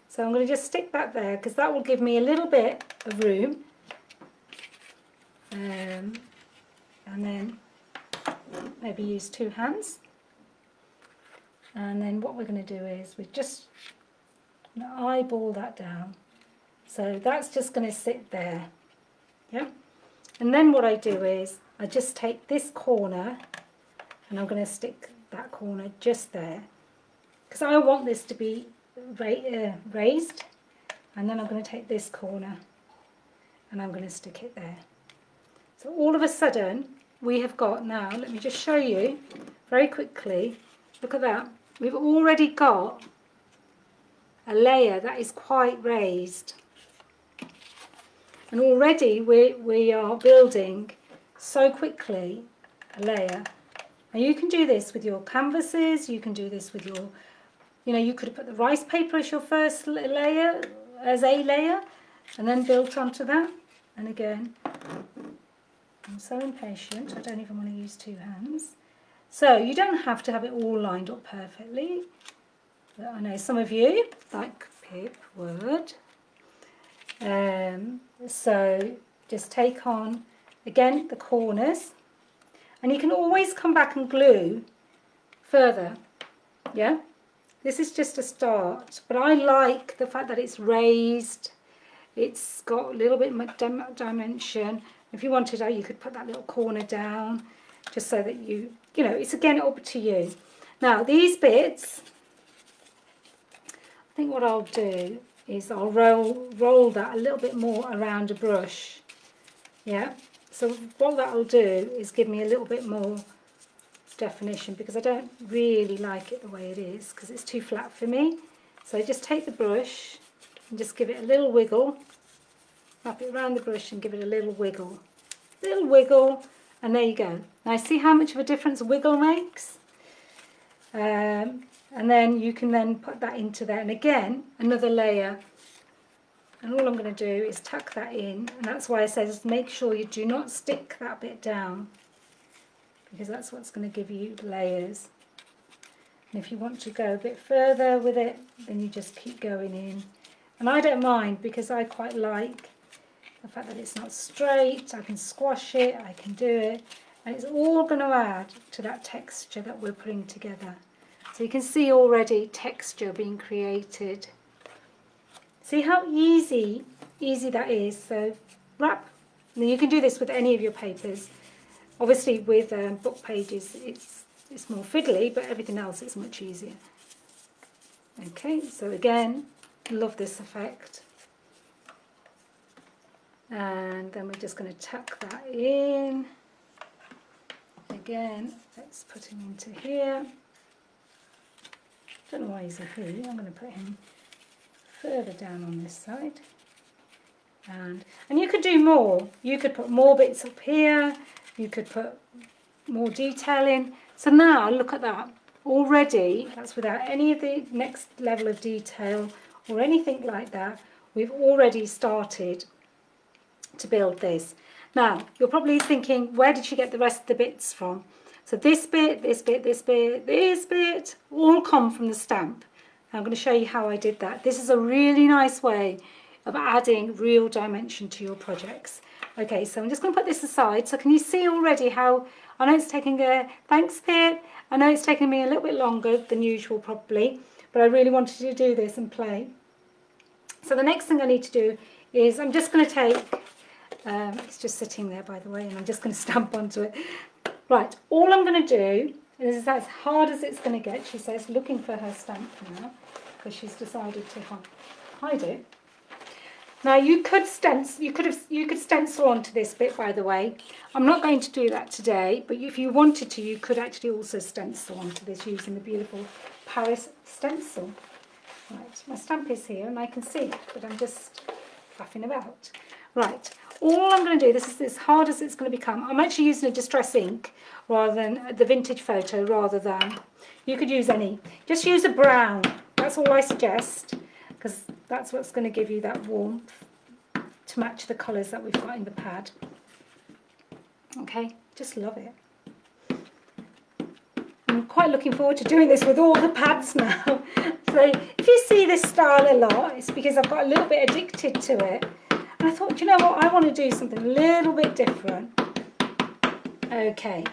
So I'm going to just stick that there because that will give me a little bit of room. Um, and then maybe use two hands. And then what we're going to do is we just eyeball that down. So that's just going to sit there. Yeah. And then what I do is I just take this corner and I'm going to stick that corner just there. Because I want this to be ra uh, raised. And then I'm going to take this corner and I'm going to stick it there. So all of a sudden we have got now, let me just show you very quickly, look at that, we've already got a layer that is quite raised. And already we, we are building so quickly a layer. And you can do this with your canvases, you can do this with your, you know, you could put the rice paper as your first layer, as a layer, and then built onto that. And again, I'm so impatient, I don't even want to use two hands. So you don't have to have it all lined up perfectly. But I know some of you, like Pip, would. Um, so just take on again the corners. And you can always come back and glue further. Yeah? This is just a start. But I like the fact that it's raised. It's got a little bit more dimension. If you wanted you could put that little corner down just so that you you know it's again up to you. Now these bits I think what I'll do is I'll roll roll that a little bit more around a brush. Yeah So what that'll do is give me a little bit more definition because I don't really like it the way it is because it's too flat for me. So I just take the brush and just give it a little wiggle. Wrap it around the brush and give it a little wiggle. Little wiggle and there you go. Now see how much of a difference wiggle makes? Um, and then you can then put that into there and again another layer and all I'm going to do is tuck that in. And that's why I says make sure you do not stick that bit down. Because that's what's going to give you layers. And if you want to go a bit further with it then you just keep going in. And I don't mind because I quite like the fact that it's not straight. I can squash it I can do it. And it's all going to add to that texture that we're putting together. So you can see already texture being created see how easy easy that is so wrap now you can do this with any of your papers Obviously with um, book pages it's, it's more fiddly, but everything else is much easier. Okay, so again, love this effect. And then we're just going to tuck that in. Again, let's put him into here. Don't know why he's a he. I'm going to put him further down on this side. And, and you could do more. You could put more bits up here you could put more detail in. So now look at that. Already, that's without any of the next level of detail or anything like that. We've already started to build this. Now, you're probably thinking, where did you get the rest of the bits from? So this bit, this bit, this bit, this bit, all come from the stamp. I'm going to show you how I did that. This is a really nice way of adding real dimension to your projects. Okay, so I'm just going to put this aside. So can you see already how, I know it's taking a, thanks Pip, I know it's taking me a little bit longer than usual probably, but I really wanted to do this and play. So the next thing I need to do is I'm just going to take, um, it's just sitting there by the way, and I'm just going to stamp onto it. Right, all I'm going to do is as hard as it's going to get, she says, looking for her stamp now, because she's decided to hide it. Now you could stencil, you could have, you could stencil onto this bit, by the way. I'm not going to do that today, but if you wanted to, you could actually also stencil onto this using the beautiful Paris stencil. Right, my stamp is here and I can see it, but I'm just faffing about. Right, all I'm going to do, this is as hard as it's going to become. I'm actually using a distress ink rather than the vintage photo rather than, you could use any. Just use a brown, that's all I suggest because that's what's going to give you that warmth to match the colours that we've got in the pad. Okay, just love it. I'm quite looking forward to doing this with all the pads now. so if you see this style a lot, it's because I've got a little bit addicted to it. And I thought, you know what, I want to do something a little bit different. Okay.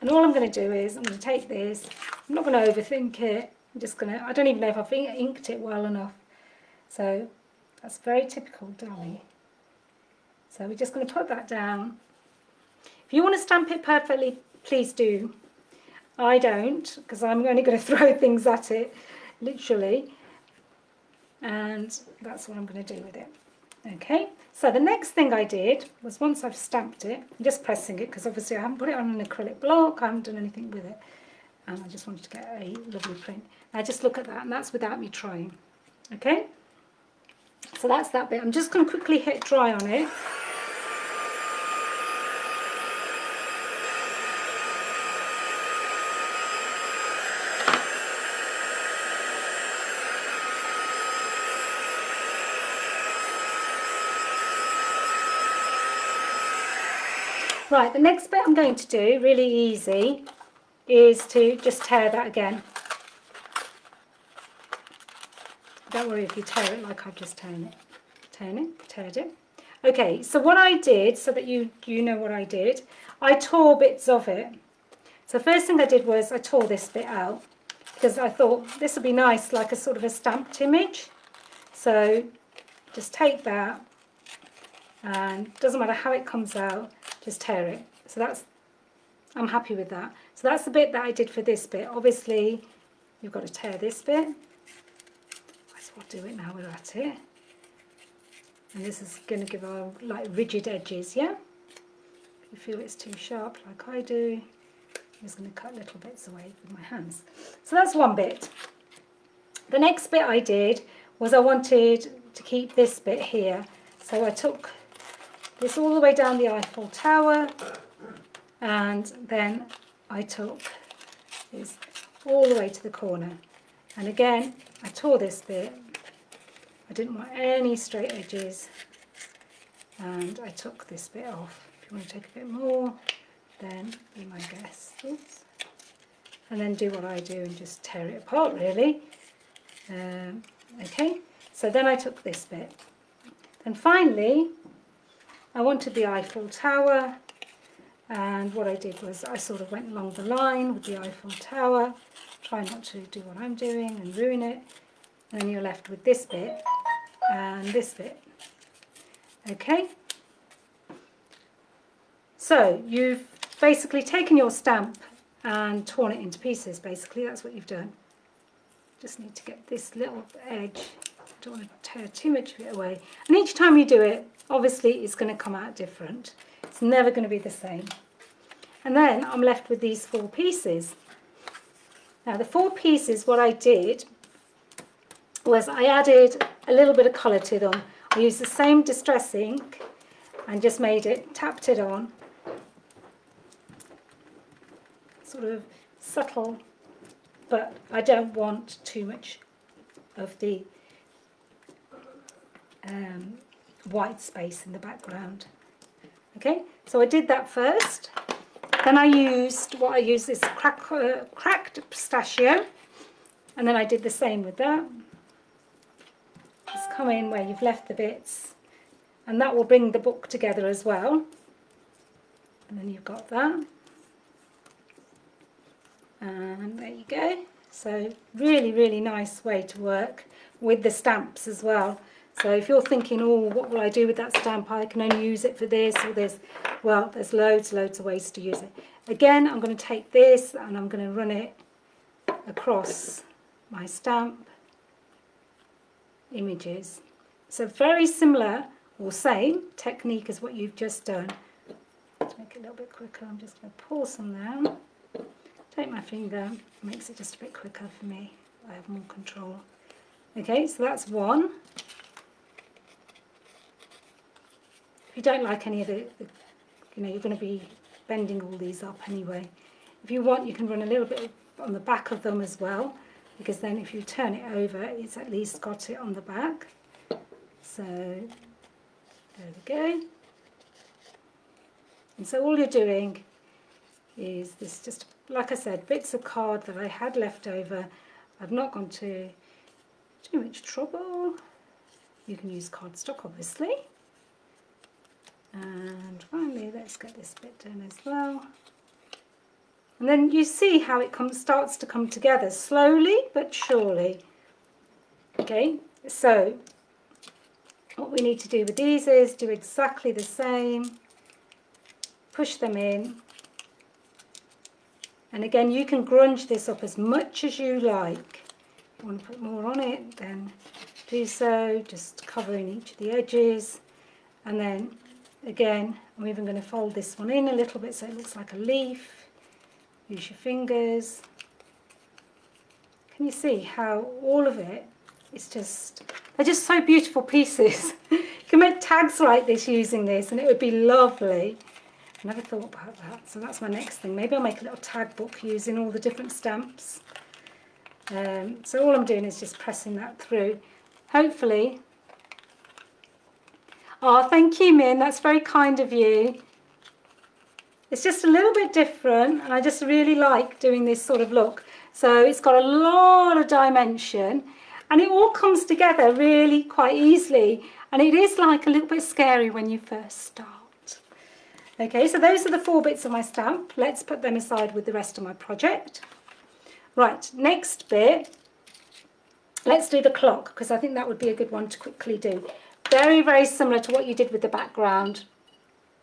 And all I'm going to do is, I'm going to take this, I'm not going to overthink it, I'm just going to, I don't even know if I've inked it well enough. So that's very typical Dali. So we're just going to put that down. If you want to stamp it perfectly, please do. I don't, because I'm only going to throw things at it, literally. And that's what I'm going to do with it. Okay, so the next thing I did was once I've stamped it, I'm just pressing it because obviously I haven't put it on an acrylic block, I haven't done anything with it. And I just wanted to get a lovely print. Now just look at that, and that's without me trying. Okay? So that's that bit. I'm just going to quickly hit dry on it. Right, the next bit I'm going to do, really easy, is to just tear that again. Don't worry if you tear it like I've just torn it. Turn it, teared it. Okay, so what I did, so that you, you know what I did, I tore bits of it. So first thing I did was I tore this bit out because I thought this would be nice, like a sort of a stamped image. So just take that and doesn't matter how it comes out, just tear it. So that's, I'm happy with that. So that's the bit that I did for this bit. Obviously, you've got to tear this bit. We'll do it now we're at it. And this is going to give our like rigid edges, yeah? If you feel it's too sharp like I do, I'm just going to cut little bits away with my hands. So that's one bit. The next bit I did was I wanted to keep this bit here. So I took this all the way down the Eiffel Tower and then I took this all the way to the corner. And again, I tore this bit. I didn't want any straight edges and I took this bit off. If you want to take a bit more, then be my guest. Oops. And then do what I do and just tear it apart really. Um, okay, so then I took this bit. Then finally, I wanted the Eiffel Tower and what I did was I sort of went along the line with the Eiffel Tower, try not to do what I'm doing and ruin it. And then you're left with this bit and this bit. Okay? So you've basically taken your stamp and torn it into pieces, basically. That's what you've done. Just need to get this little edge. Don't want to tear too much of it away. And each time you do it, obviously it's going to come out different. It's never going to be the same. And then I'm left with these four pieces. Now the four pieces, what I did was I added a little bit of colour to them. I used the same distress ink and just made it, tapped it on. Sort of subtle but I don't want too much of the um, white space in the background. Okay, so I did that first. Then I used, what I used is crack, uh, cracked pistachio. And then I did the same with that. Just come in where you've left the bits. And that will bring the book together as well. And then you've got that and there you go so really really nice way to work with the stamps as well so if you're thinking oh what will I do with that stamp? I can only use it for this or this well there's loads loads of ways to use it. Again I'm going to take this and I'm going to run it across my stamp images. So very similar or same technique as what you've just done. To make it a little bit quicker. I'm just going to pour some down take my finger, makes it just a bit quicker for me. I have more control. Okay, so that's one. If you don't like any of the, you know, you're going to be bending all these up anyway. If you want, you can run a little bit on the back of them as well, because then if you turn it over, it's at least got it on the back. So, there we go. And so all you're doing is this just like I said, bits of card that I had left over. I've not gone to too much trouble. You can use cardstock, obviously. And finally, let's get this bit done as well. And then you see how it comes, starts to come together slowly but surely. Okay, so what we need to do with these is do exactly the same. Push them in and again, you can grunge this up as much as you like. If you want to put more on it, then do so, just covering each of the edges. And then again, I'm even going to fold this one in a little bit so it looks like a leaf. Use your fingers. Can you see how all of it is just, they're just so beautiful pieces. you can make tags like this using this and it would be lovely. I never thought about that. So that's my next thing. Maybe I'll make a little tag book using all the different stamps. Um, so all I'm doing is just pressing that through. Hopefully. Oh, thank you, Min. That's very kind of you. It's just a little bit different and I just really like doing this sort of look. So it's got a lot of dimension and it all comes together really quite easily and it is like a little bit scary when you first start. Okay, so those are the four bits of my stamp. Let's put them aside with the rest of my project. Right, next bit, let's do the clock because I think that would be a good one to quickly do. Very, very similar to what you did with the background.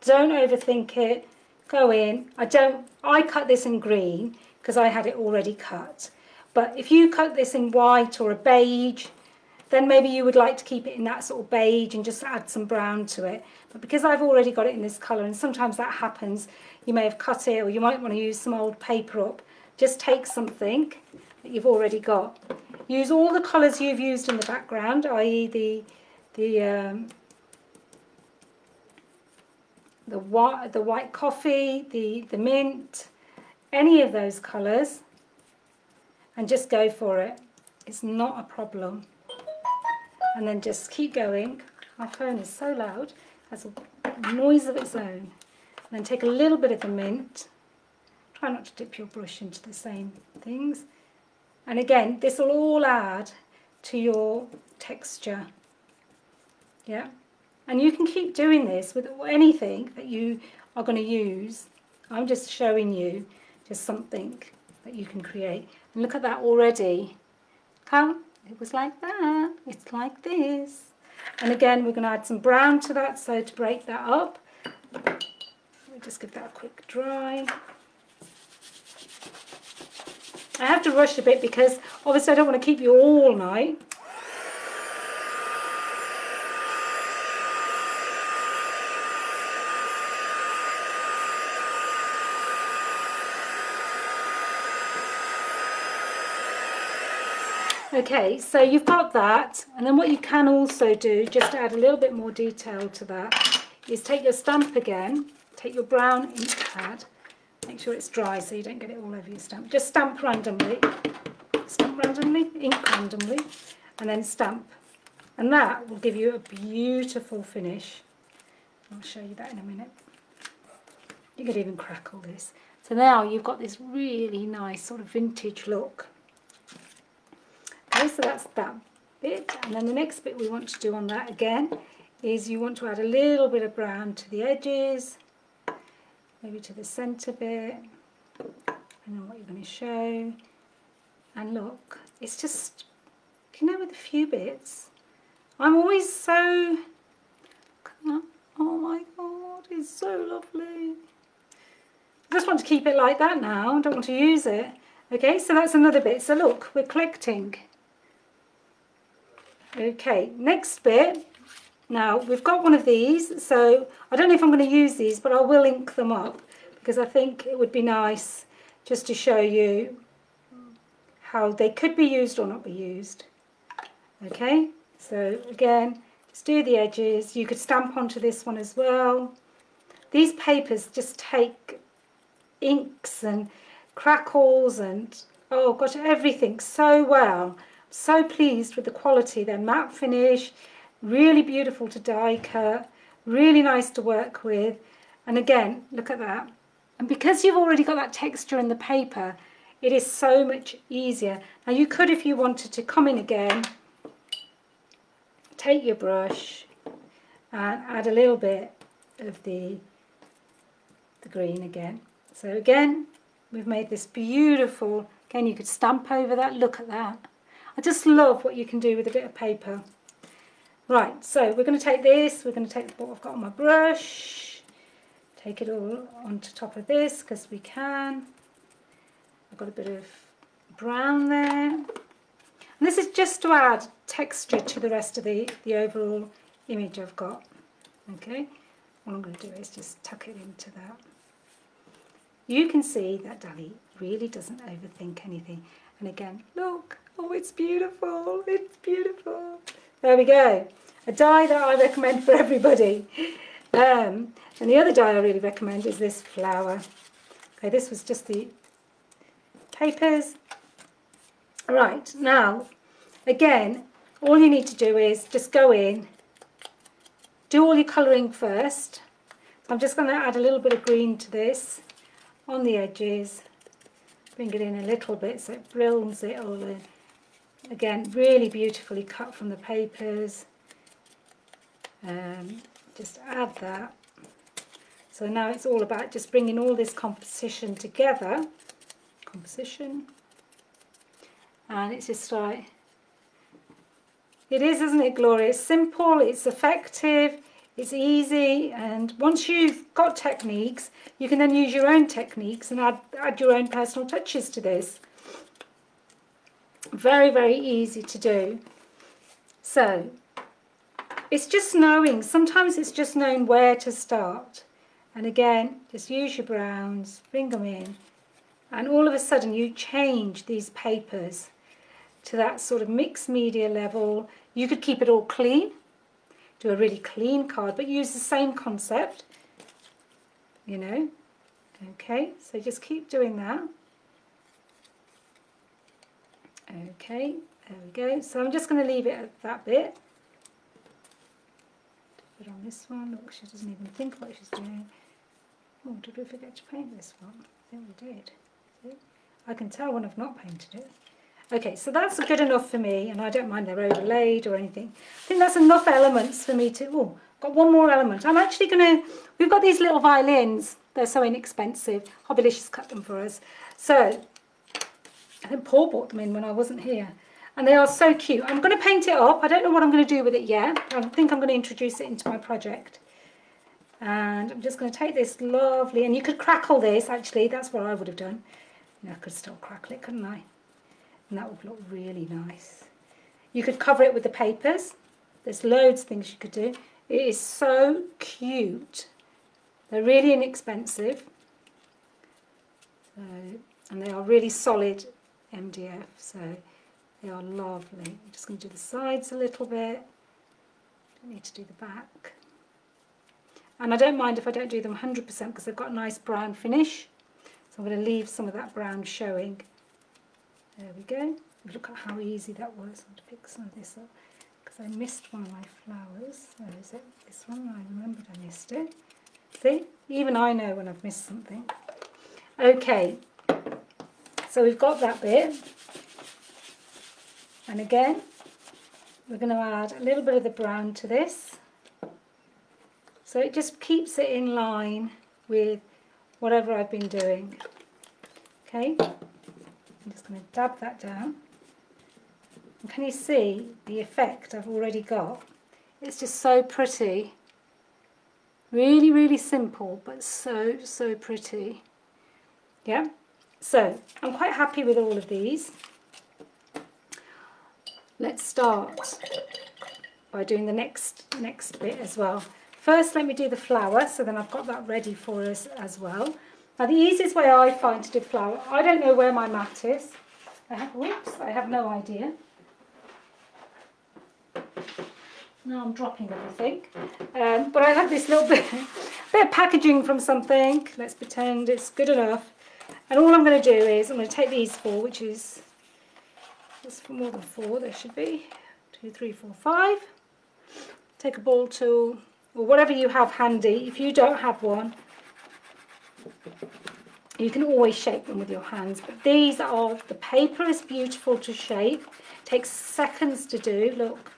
Don't overthink it. Go in. I don't, I cut this in green because I had it already cut. But if you cut this in white or a beige, then maybe you would like to keep it in that sort of beige and just add some brown to it. But because I've already got it in this colour, and sometimes that happens, you may have cut it or you might want to use some old paper up. Just take something that you've already got. Use all the colours you've used in the background, i.e. the, the, um, the, white, the white coffee, the, the mint, any of those colours and just go for it. It's not a problem. And then just keep going. My phone is so loud, has a noise of its own. And then take a little bit of the mint. Try not to dip your brush into the same things. And again, this will all add to your texture. Yeah. And you can keep doing this with anything that you are going to use. I'm just showing you just something that you can create. And look at that already. Come, it was like that. It's like this. And again, we're going to add some brown to that, so to break that up. We'll just give that a quick dry. I have to rush a bit because obviously I don't want to keep you all night. Okay, so you've got that, and then what you can also do, just to add a little bit more detail to that, is take your stamp again, take your brown ink pad, make sure it's dry so you don't get it all over your stamp. Just stamp randomly, stamp randomly, ink randomly, and then stamp. And that will give you a beautiful finish. I'll show you that in a minute. You could even crackle this. So now you've got this really nice sort of vintage look. Okay, so that's that bit. And then the next bit we want to do on that again is you want to add a little bit of brown to the edges, maybe to the centre bit, and then what you're going to show. And look, it's just, you know, with a few bits, I'm always so, oh my god, it's so lovely. I just want to keep it like that now, I don't want to use it. Okay, so that's another bit. So look, we're collecting Okay, next bit. Now, we've got one of these, so I don't know if I'm going to use these, but I will ink them up because I think it would be nice just to show you how they could be used or not be used. Okay, so again, just do the edges. You could stamp onto this one as well. These papers just take inks and crackles and, oh gosh, everything so well. So pleased with the quality. They're matte finish, really beautiful to die cut, really nice to work with. And again, look at that. And because you've already got that texture in the paper, it is so much easier. Now you could, if you wanted to, come in again, take your brush and add a little bit of the, the green again. So again, we've made this beautiful, again you could stamp over that, look at that. I just love what you can do with a bit of paper. Right, so we're going to take this, we're going to take what I've got on my brush, take it all onto top of this because we can. I've got a bit of brown there. And this is just to add texture to the rest of the, the overall image I've got. Okay, what I'm going to do is just tuck it into that. You can see that Dali really doesn't overthink anything. And again, look, Oh, it's beautiful. It's beautiful. There we go. A die that I recommend for everybody. Um, and the other die I really recommend is this flower. Okay, this was just the papers. Right, now, again, all you need to do is just go in, do all your colouring first. I'm just going to add a little bit of green to this on the edges, bring it in a little bit so it brills it all in. Again, really beautifully cut from the papers. Um, just add that. So now it's all about just bringing all this composition together. Composition. And it's just like, it is, isn't it, Gloria? It's simple, it's effective, it's easy, and once you've got techniques, you can then use your own techniques and add, add your own personal touches to this. Very, very easy to do. So it's just knowing, sometimes it's just knowing where to start. And again, just use your browns, bring them in, and all of a sudden you change these papers to that sort of mixed media level. You could keep it all clean, do a really clean card, but use the same concept, you know. Okay, so just keep doing that. Okay, there we go. So I'm just going to leave it at that bit. Put on this one. Look, she doesn't even think what she's doing. Oh, did we forget to paint this one? I think we did. See? I can tell when I've not painted it. Okay, so that's good enough for me, and I don't mind they're overlaid or anything. I think that's enough elements for me to... Oh, got one more element. I'm actually going to... We've got these little violins. They're so inexpensive. Hobbylicious cut them for us. So, I think Paul bought them in when I wasn't here. And they are so cute. I'm going to paint it up. I don't know what I'm going to do with it yet. I think I'm going to introduce it into my project. And I'm just going to take this lovely... And you could crackle this, actually. That's what I would have done. I could still crackle it, couldn't I? and that would look really nice. You could cover it with the papers. There's loads of things you could do. It is so cute. They're really inexpensive. So, and they are really solid MDF, so they are lovely. I'm just going to do the sides a little bit. Don't need to do the back. And I don't mind if I don't do them 100% because they've got a nice brown finish. So I'm going to leave some of that brown showing. There we go. Look at how easy that was. I'm to pick some of this up because I missed one of my flowers. Where is it? This one. I remembered I missed it. See? Even I know when I've missed something. Okay. So we've got that bit. And again, we're going to add a little bit of the brown to this. So it just keeps it in line with whatever I've been doing. Okay. I'm just going to dab that down. And can you see the effect I've already got? It's just so pretty. Really, really simple, but so, so pretty. Yeah? So, I'm quite happy with all of these. Let's start by doing the next, next bit as well. First, let me do the flower, so then I've got that ready for us as well. Now the easiest way I find to do flower, I don't know where my mat is. I have, whoops, I have no idea. Now I'm dropping everything. Um, but I have this little bit, bit of packaging from something. Let's pretend it's good enough. And all I'm going to do is I'm going to take these four, which is just more than four, there should be. Two, three, four, five. Take a ball tool or whatever you have handy. If you don't have one, you can always shape them with your hands, but these are, the paper is beautiful to shape, takes seconds to do, look.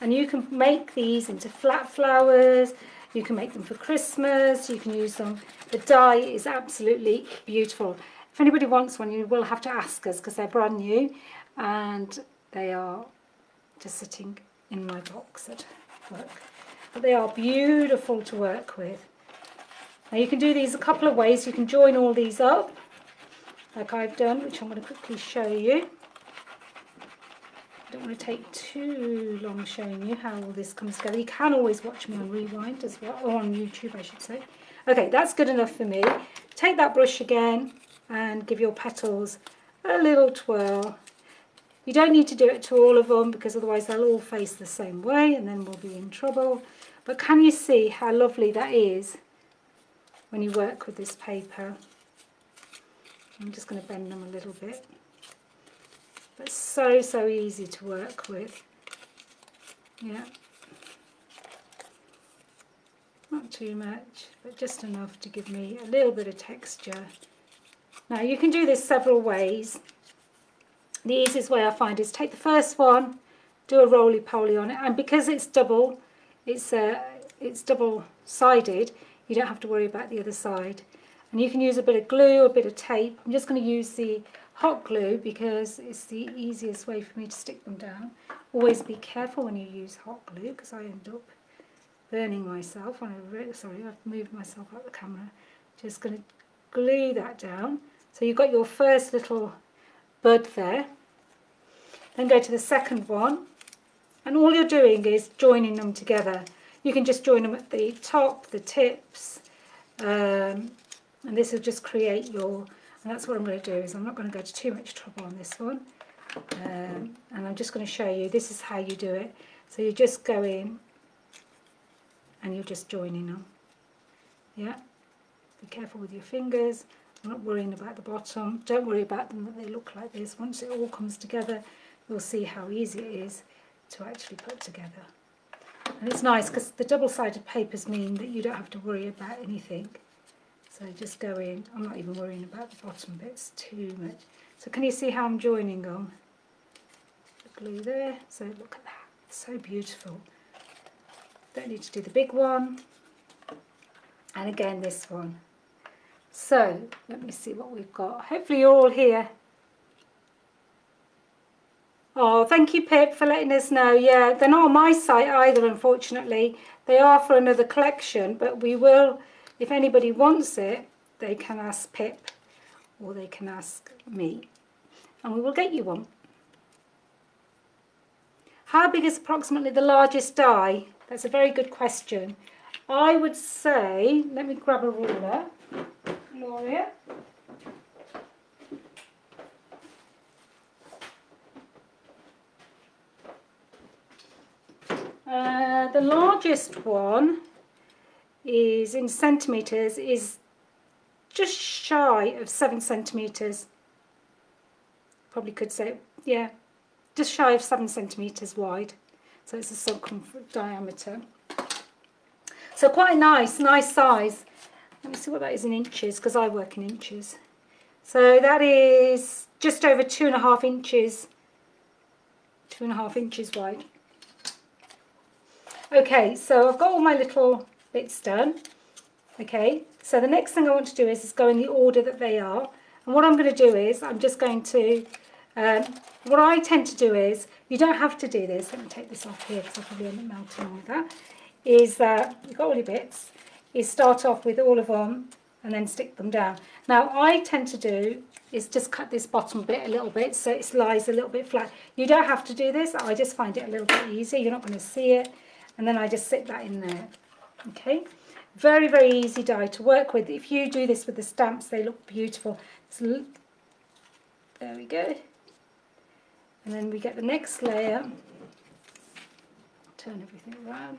And you can make these into flat flowers, you can make them for Christmas, you can use them. The die is absolutely beautiful. If anybody wants one, you will have to ask us because they're brand new and they are just sitting in my box at work. But they are beautiful to work with. Now you can do these a couple of ways. You can join all these up, like I've done, which I'm going to quickly show you. I don't want to take too long showing you how all this comes together. You can always watch me on Rewind as well, or on YouTube I should say. Okay, that's good enough for me. Take that brush again and give your petals a little twirl. You don't need to do it to all of them because otherwise they'll all face the same way and then we'll be in trouble. But can you see how lovely that is? when you work with this paper. I'm just going to bend them a little bit. But so, so easy to work with. Yeah. Not too much, but just enough to give me a little bit of texture. Now you can do this several ways. The easiest way I find is take the first one, do a roly-poly on it, and because it's double, it's uh, it's double-sided, you don't have to worry about the other side. And you can use a bit of glue, a bit of tape. I'm just going to use the hot glue because it's the easiest way for me to stick them down. Always be careful when you use hot glue because I end up burning myself. Sorry, I've moved myself out the camera. Just going to glue that down. So you've got your first little bud there. Then go to the second one. And all you're doing is joining them together. You can just join them at the top, the tips, um, and this will just create your, and that's what I'm going to do is I'm not going to go to too much trouble on this one. Um, and I'm just going to show you, this is how you do it. So you just go in and you're just joining them. Yeah, be careful with your fingers. I'm not worrying about the bottom. Don't worry about them that they look like this. Once it all comes together, you'll see how easy it is to actually put together. And it's nice because the double-sided papers mean that you don't have to worry about anything. So just go in. I'm not even worrying about the bottom bits too much. So can you see how I'm joining them? The glue there. So look at that. So beautiful. Don't need to do the big one. And again this one. So let me see what we've got. Hopefully you're all here. Oh, thank you, Pip, for letting us know. Yeah, they're not on my site either, unfortunately. They are for another collection, but we will, if anybody wants it, they can ask Pip or they can ask me, and we will get you one. How big is approximately the largest die? That's a very good question. I would say, let me grab a ruler, Gloria. Uh, the largest one is in centimetres is just shy of seven centimetres. Probably could say yeah just shy of seven centimetres wide. So it's a circumference diameter. So quite a nice nice size. Let me see what that is in inches because I work in inches. So that is just over two and a half inches. Two and a half inches wide. Okay, so I've got all my little bits done. Okay, so the next thing I want to do is, is go in the order that they are. And what I'm going to do is, I'm just going to, um, what I tend to do is, you don't have to do this, let me take this off here because I'll probably end up melting with that, is that you've got all your bits, is start off with all of them and then stick them down. Now I tend to do is just cut this bottom bit a little bit so it lies a little bit flat. You don't have to do this, I just find it a little bit easier, you're not going to see it and then I just sit that in there. Okay, very, very easy die to work with. If you do this with the stamps, they look beautiful. There we go. And then we get the next layer. Turn everything around.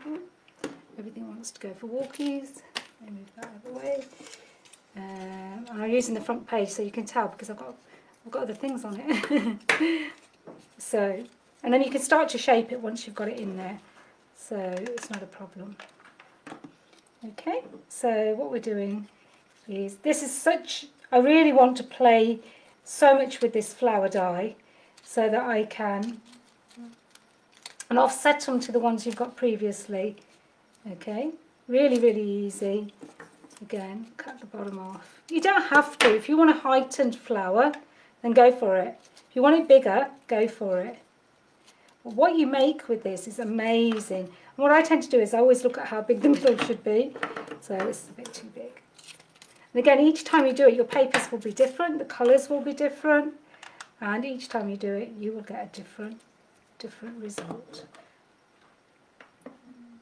Everything wants to go for walkies. Move that the way. Um, and I'm using the front page so you can tell because I've got I've got other things on it. so, and then you can start to shape it once you've got it in there so it's not a problem. Okay, so what we're doing is, this is such, I really want to play so much with this flower die so that I can and offset them to the ones you've got previously. Okay, really, really easy. Again, cut the bottom off. You don't have to. If you want a heightened flower, then go for it. If you want it bigger, go for it. What you make with this is amazing. And what I tend to do is I always look at how big the middle should be. So this is a bit too big. And again, each time you do it, your papers will be different, the colours will be different, and each time you do it, you will get a different, different result.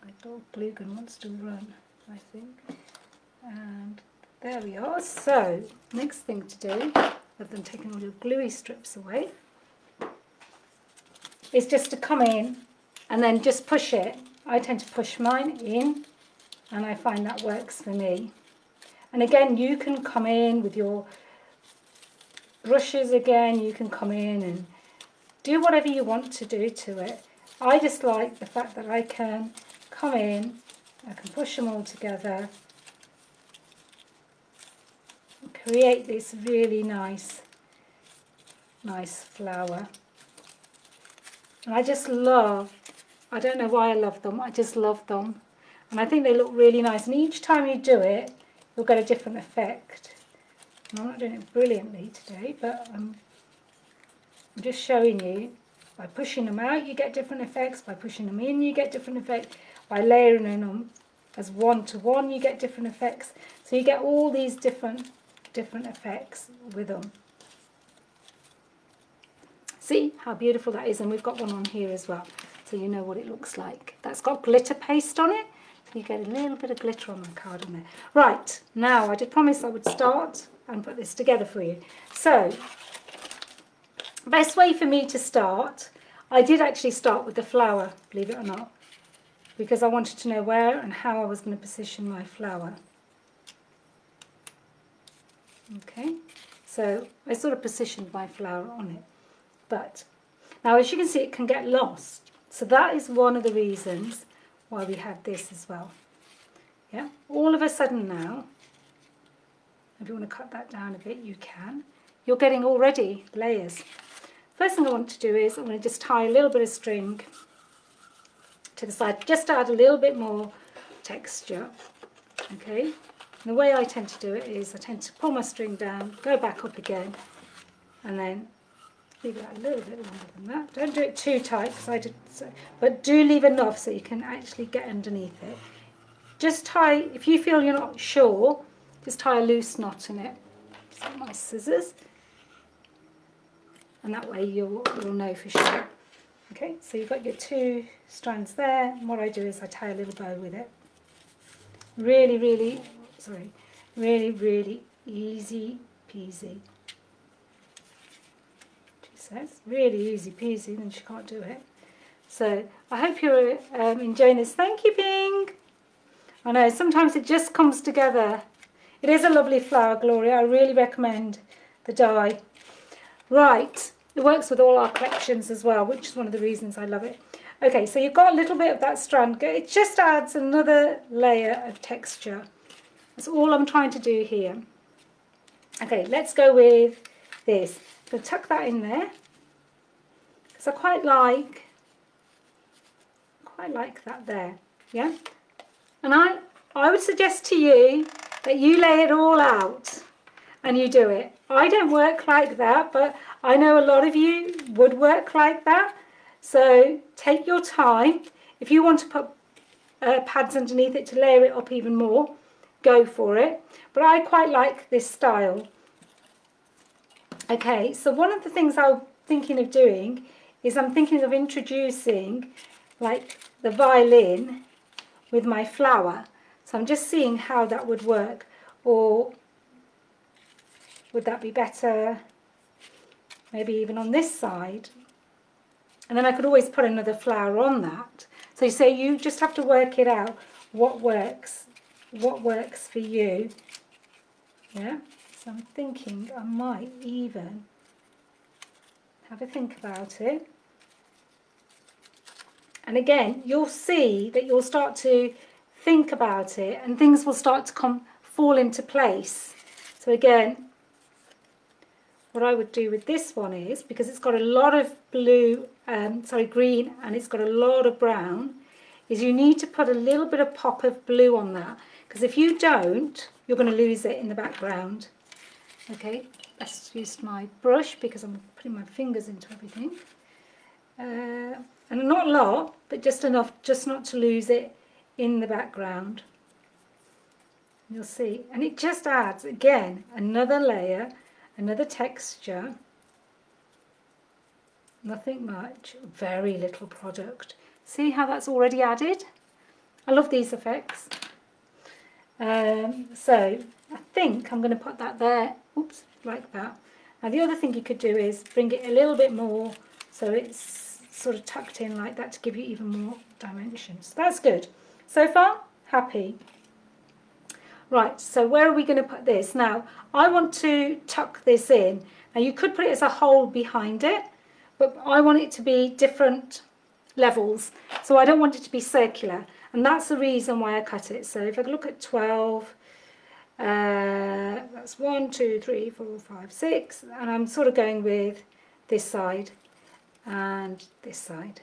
My dog glue wants to run, I think. And there we are. So, next thing to do, other than taking all your gluey strips away, is just to come in and then just push it. I tend to push mine in and I find that works for me. And again, you can come in with your brushes again, you can come in and do whatever you want to do to it. I just like the fact that I can come in, I can push them all together, create this really nice, nice flower. And I just love, I don't know why I love them, I just love them. And I think they look really nice. And each time you do it, you'll get a different effect. And I'm not doing it brilliantly today, but um, I'm just showing you. By pushing them out, you get different effects. By pushing them in, you get different effects. By layering them as one to one, you get different effects. So you get all these different different effects with them. See how beautiful that is, and we've got one on here as well. so you know what it looks like. That's got glitter paste on it, so you get a little bit of glitter on my card on there. Right, now I did promise I would start and put this together for you. So, best way for me to start, I did actually start with the flower, believe it or not, because I wanted to know where and how I was going to position my flower. Okay, so I sort of positioned my flower on it. But now as you can see it can get lost. So that is one of the reasons why we have this as well. Yeah, all of a sudden now, if you want to cut that down a bit, you can. You're getting already layers. First thing I want to do is I'm going to just tie a little bit of string to the side, just to add a little bit more texture. Okay, and the way I tend to do it is I tend to pull my string down, go back up again, and then leave it a little bit longer than that. Don't do it too tight because I did so, but do leave enough so you can actually get underneath it. Just tie, if you feel you're not sure, just tie a loose knot in it. Just my scissors. And that way you'll, you'll know for sure. Okay, so you've got your two strands there. And what I do is I tie a little bow with it. Really, really, sorry, really, really easy peasy says. Really easy peasy, then she can't do it. So I hope you're um, enjoying this. Thank you, Bing. I know, sometimes it just comes together. It is a lovely flower, Gloria. I really recommend the die. Right, it works with all our collections as well, which is one of the reasons I love it. Okay, so you've got a little bit of that strand. It just adds another layer of texture. That's all I'm trying to do here. Okay, let's go with this. So tuck that in there. Because I quite like quite like that there yeah? And I I would suggest to you that you lay it all out and you do it. I don't work like that but I know a lot of you would work like that. So take your time. If you want to put uh, pads underneath it to layer it up even more go for it. But I quite like this style Okay, so one of the things I'm thinking of doing is I'm thinking of introducing like the violin with my flower. So I'm just seeing how that would work. Or would that be better maybe even on this side? And then I could always put another flower on that. So you say you just have to work it out what works, what works for you. Yeah. So I'm thinking I might even have a think about it. And again, you'll see that you'll start to think about it and things will start to come fall into place. So again, what I would do with this one is, because it's got a lot of blue, um, sorry, green, and it's got a lot of brown, is you need to put a little bit of pop of blue on that. Because if you don't, you're going to lose it in the background. Okay, let's use my brush because I'm putting my fingers into everything. Uh, and not a lot, but just enough, just not to lose it in the background. You'll see. And it just adds, again, another layer, another texture. Nothing much, very little product. See how that's already added? I love these effects. Um, so I think I'm going to put that there, oops, like that. Now the other thing you could do is bring it a little bit more so it's sort of tucked in like that to give you even more dimensions. That's good. So far, happy. Right, so where are we going to put this? Now, I want to tuck this in. Now you could put it as a hole behind it, but I want it to be different levels. So I don't want it to be circular. And that's the reason why I cut it. So if I look at 12, uh, that's one, two, three, four, five, six, and I'm sort of going with this side and this side.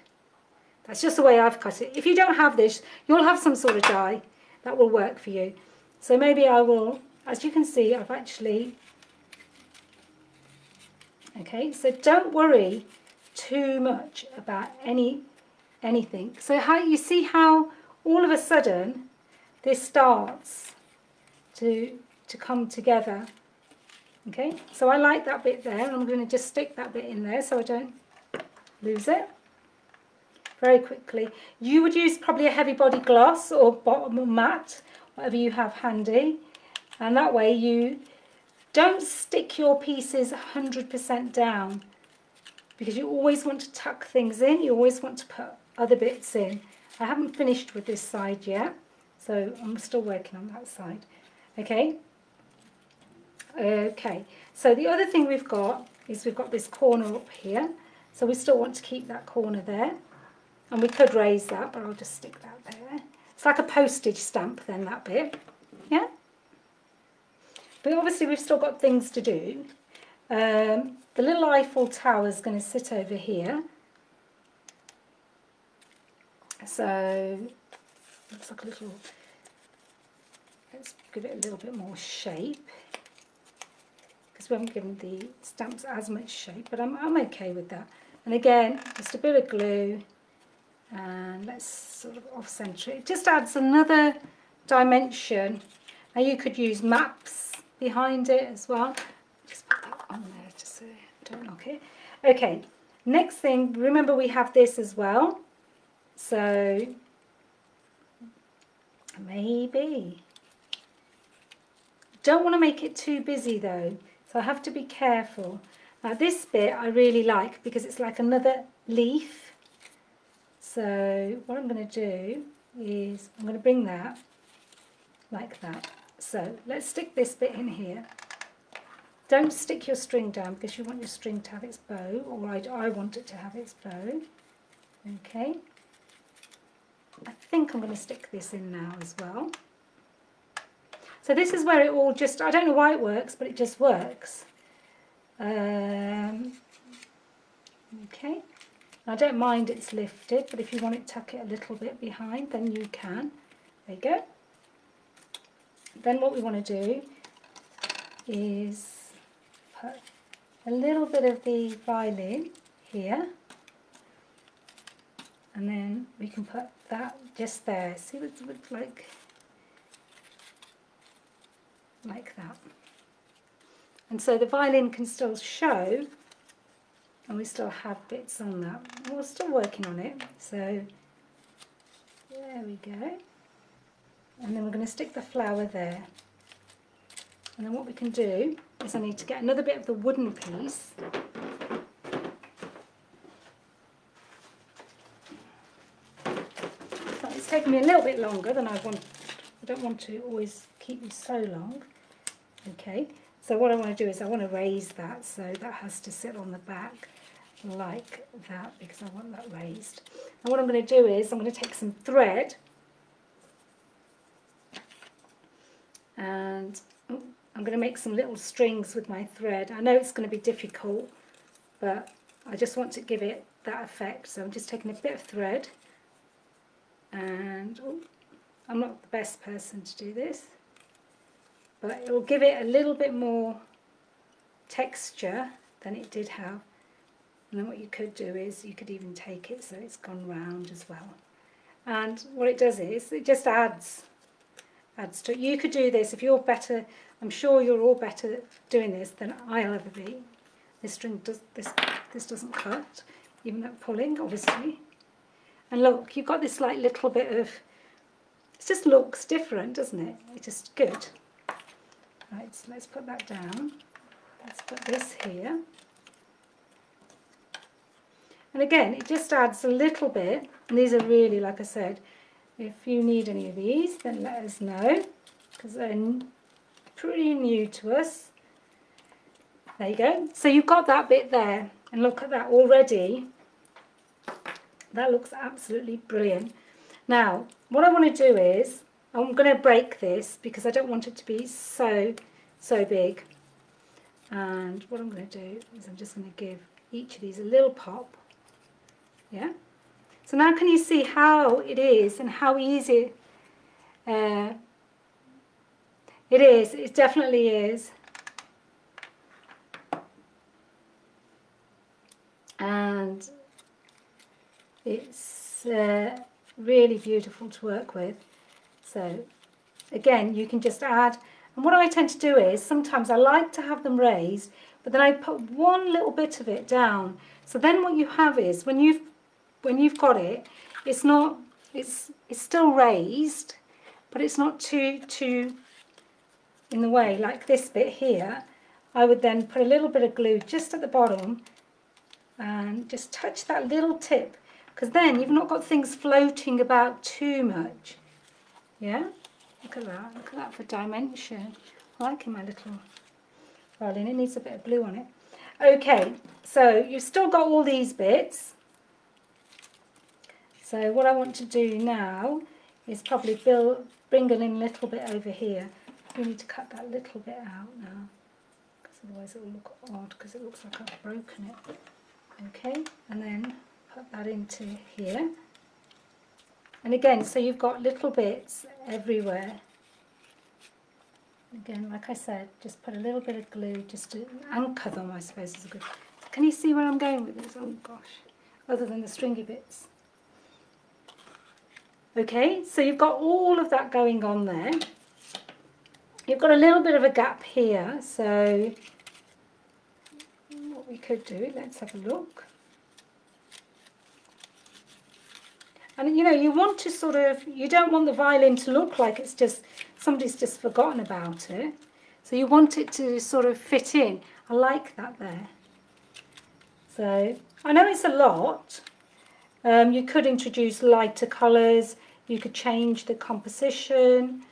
That's just the way I've cut it. If you don't have this, you'll have some sort of die that will work for you. So maybe I will, as you can see, I've actually, okay, so don't worry too much about any anything. So how you see how all of a sudden this starts to, to come together. Okay, so I like that bit there. I'm going to just stick that bit in there so I don't lose it. very quickly. You would use probably a heavy body gloss or bottom mat, whatever you have handy. And that way you don't stick your pieces 100% down because you always want to tuck things in. You always want to put other bits in. I haven't finished with this side yet, so I'm still working on that side. Okay. Okay, so the other thing we've got is we've got this corner up here. So we still want to keep that corner there. And we could raise that, but I'll just stick that there. It's like a postage stamp then, that bit. Yeah? But obviously we've still got things to do. Um, the little Eiffel Tower is going to sit over here. So, looks like a little, let's give it a little bit more shape because we haven't given the stamps as much shape, but I'm, I'm okay with that. And again, just a bit of glue and let's sort of off-center it. Just adds another dimension. Now you could use maps behind it as well. Just put that on there just so don't knock it. Okay, next thing, remember we have this as well. So maybe. Don't want to make it too busy though. So I have to be careful. Now this bit I really like because it's like another leaf. So what I'm going to do is I'm going to bring that like that. So let's stick this bit in here. Don't stick your string down because you want your string to have its bow, or I, I want it to have its bow. Okay. I think I'm going to stick this in now as well. So this is where it all just, I don't know why it works, but it just works. Um, okay. I don't mind it's lifted, but if you want to tuck it a little bit behind, then you can. There you go. Then what we want to do is put a little bit of the violin here. And then we can put that just there. See what it looks like? like that. And so the violin can still show and we still have bits on that. We're still working on it, so there we go. And then we're going to stick the flower there. And then what we can do is I need to get another bit of the wooden piece. Taken me a little bit longer than I want. I don't want to always keep you so long. Okay, so what I want to do is I want to raise that so that has to sit on the back like that because I want that raised. And what I'm going to do is I'm going to take some thread and I'm going to make some little strings with my thread. I know it's going to be difficult but I just want to give it that effect so I'm just taking a bit of thread and oh, I'm not the best person to do this but it will give it a little bit more texture than it did have. And then what you could do is you could even take it so it's gone round as well. And what it does is it just adds adds to it. You could do this if you're better I'm sure you're all better doing this than I'll ever be. This string does this this doesn't cut even at pulling obviously and look you've got this like little bit of it just looks different doesn't it it's just good Right, so let's put that down. Let's put this here. And again, it just adds a little bit. And these are really, like I said, if you need any of these, then let us know. Because they're pretty new to us. There you go. So you've got that bit there. And look at that already. That looks absolutely brilliant. Now, what I want to do is, I'm going to break this because I don't want it to be so, so big. And what I'm going to do is I'm just going to give each of these a little pop. Yeah. So now can you see how it is and how easy uh, it is. It definitely is. And it's uh, really beautiful to work with. So again, you can just add, and what I tend to do is sometimes I like to have them raised, but then I put one little bit of it down. So then what you have is when you've when you've got it, it's not, it's, it's still raised, but it's not too, too in the way, like this bit here. I would then put a little bit of glue just at the bottom and just touch that little tip because then you've not got things floating about too much. Yeah, look at that, look at that for dimension. I like my little violin, it needs a bit of blue on it. Okay, so you've still got all these bits. So what I want to do now is probably build, bring in a little bit over here. We need to cut that little bit out now, because otherwise it will look odd, because it looks like I've broken it. Okay, and then put that into here. And again, so you've got little bits everywhere. Again, like I said, just put a little bit of glue just to anchor them, I suppose is a good. Can you see where I'm going with this? Oh gosh, other than the stringy bits. Okay, so you've got all of that going on there. You've got a little bit of a gap here, so what we could do, let's have a look. And you know, you want to sort of, you don't want the violin to look like it's just, somebody's just forgotten about it. So you want it to sort of fit in. I like that there. So I know it's a lot. Um, you could introduce lighter colours, you could change the composition,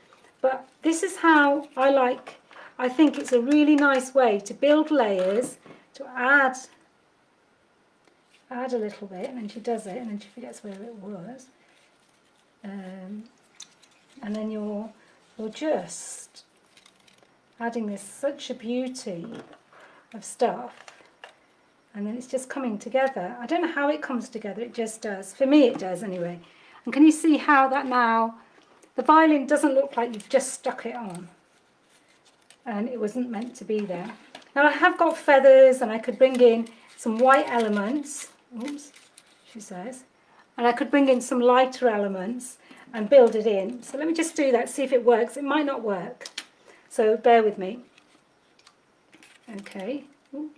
but this is how I like, I think it's a really nice way to build layers, to add add a little bit and then she does it and then she forgets where it was. Um, and then you're you're just adding this such a beauty of stuff. And then it's just coming together. I don't know how it comes together it just does. For me it does anyway. And can you see how that now the violin doesn't look like you've just stuck it on? And it wasn't meant to be there. Now I have got feathers and I could bring in some white elements oops, she says. And I could bring in some lighter elements and build it in. So let me just do that, see if it works. It might not work. So bear with me. Okay. Ooh.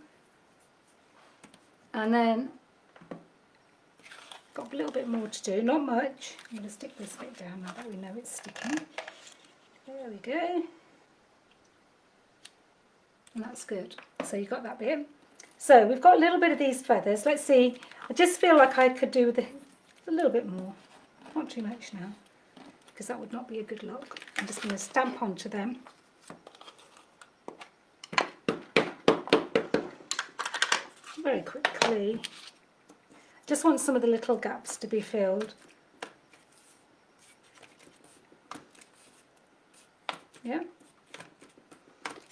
And then got a little bit more to do, not much. I'm going to stick this bit down now that we know it's sticking. There we go. And that's good. So you got that bit. So we've got a little bit of these feathers. Let's see. I just feel like I could do with a little bit more. Not too much now, because that would not be a good look. I'm just going to stamp onto them. Very quickly. Just want some of the little gaps to be filled. Yeah.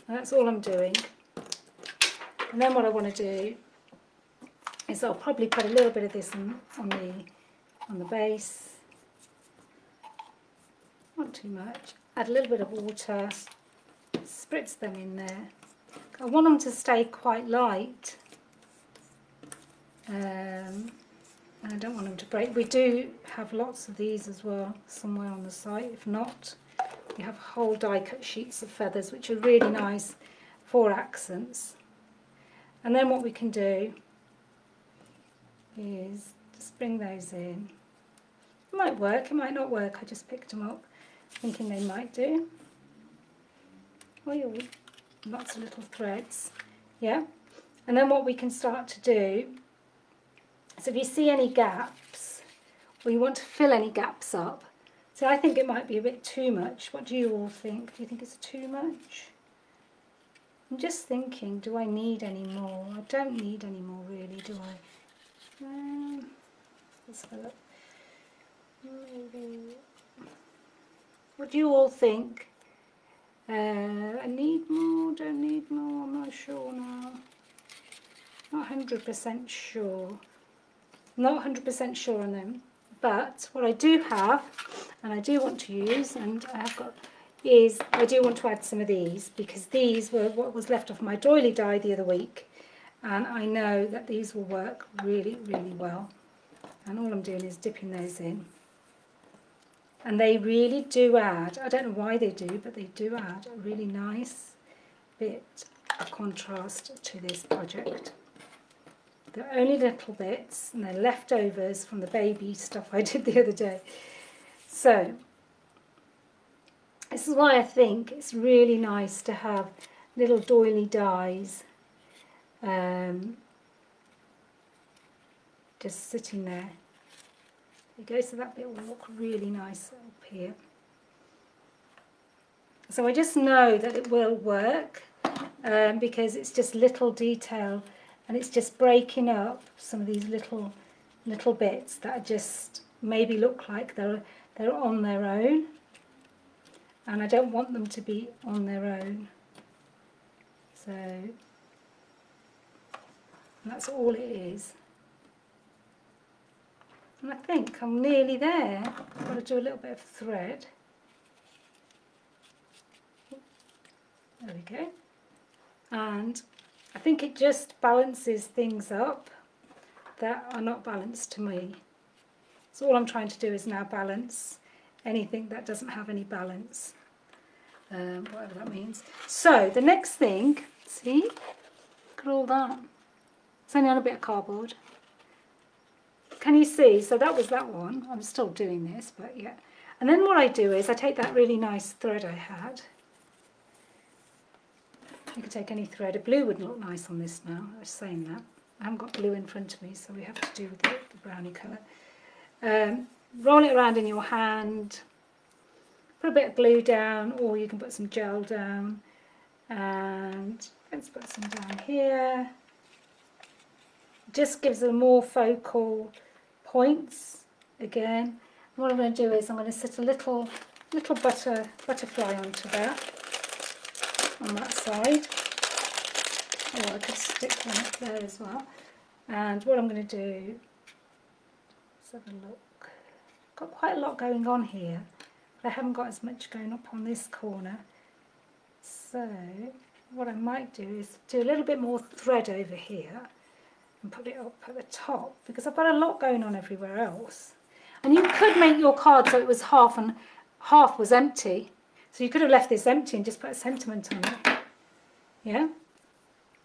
That's all I'm doing. And then what I want to do is I'll probably put a little bit of this on, on the on the base. Not too much. Add a little bit of water, spritz them in there. I want them to stay quite light. Um, I don't want them to break. We do have lots of these as well somewhere on the site. If not, we have whole die cut sheets of feathers which are really nice for accents. And then what we can do is just bring those in. It might work, it might not work. I just picked them up thinking they might do. Oh, lots of little threads. Yeah. And then what we can start to do is if you see any gaps or you want to fill any gaps up, so I think it might be a bit too much. What do you all think? Do you think it's too much? I'm just thinking, do I need any more? I don't need any more really, do I? Um, let's have a look. Maybe. What do you all think? Uh, I need more, don't need more, I'm not sure now. Not 100% sure. Not 100% sure on them. But what I do have, and I do want to use, and I have got is I do want to add some of these because these were what was left off my doily die the other week and I know that these will work really really well and all I'm doing is dipping those in and they really do add, I don't know why they do but they do add a really nice bit of contrast to this project. They're only little bits and they're leftovers from the baby stuff I did the other day. So, this is why I think it's really nice to have little doily dies um, just sitting there. There you go, so that bit will look really nice up here. So I just know that it will work um, because it's just little detail and it's just breaking up some of these little little bits that just maybe look like they're they're on their own and I don't want them to be on their own. So that's all it is. And I think I'm nearly there. I've got to do a little bit of thread. There we go. And I think it just balances things up that are not balanced to me. So all I'm trying to do is now balance anything that doesn't have any balance, um, whatever that means. So the next thing, see, look at all that. It's only on a bit of cardboard. Can you see? So that was that one. I'm still doing this, but yeah. And then what I do is I take that really nice thread I had you could take any thread. A blue would look nice on this now, I was saying that. I haven't got blue in front of me, so we have to do with the, brownie colour. Um, roll it around in your hand, put a bit of glue down, or you can put some gel down, and let's put some down here. Just gives them more focal points again. What I'm going to do is I'm going to set a little little butter butterfly onto that on that side. Or I could stick one up there as well. And what I'm going to do, let's have a look. Got quite a lot going on here, but I haven't got as much going up on this corner. So what I might do is do a little bit more thread over here and put it up at the top because I've got a lot going on everywhere else. And you could make your card so it was half and half was empty so you could have left this empty and just put a sentiment on it. Yeah?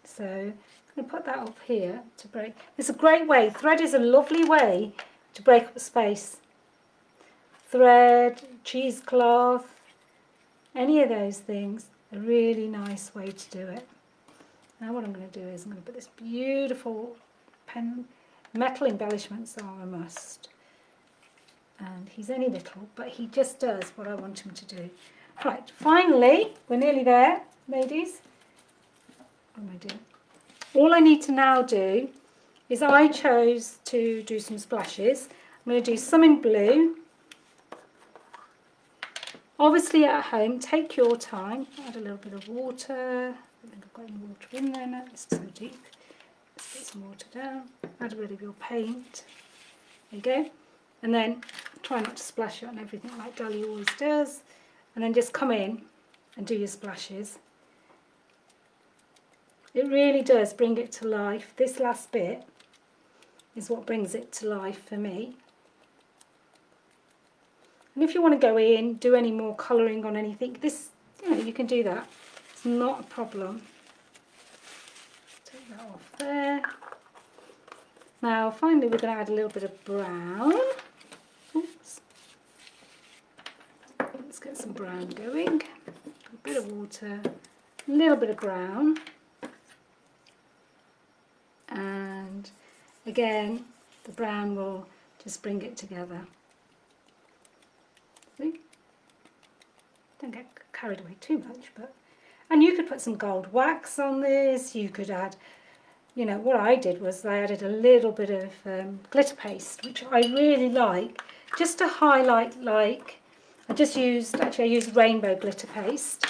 So I'm going to put that up here to break. It's a great way. Thread is a lovely way to break up space. Thread, cheesecloth, any of those things, a really nice way to do it. Now what I'm going to do is I'm going to put this beautiful pen, metal embellishments are a must. And he's only little, but he just does what I want him to do. Right, finally, we're nearly there, ladies. What am I doing? All I need to now do is I chose to do some splashes. I'm going to do some in blue. Obviously at home, take your time. Add a little bit of water. I think I've got any water in there now. It's too deep. Let's put some water down. Add a bit of your paint. There you go. And then try not to splash it on everything like Dali always does and then just come in and do your splashes. It really does bring it to life. This last bit is what brings it to life for me. And if you want to go in, do any more colouring on anything, this, you know, you can do that. It's not a problem. Take that off there. Now, finally, we're going to add a little bit of brown. Oops. Let's get some brown going. A bit of water, a little bit of brown. And again, the brown will just bring it together. Don't get carried away too much, but and you could put some gold wax on this, you could add, you know, what I did was I added a little bit of um, glitter paste, which I really like, just to highlight like I just used, actually I used rainbow glitter paste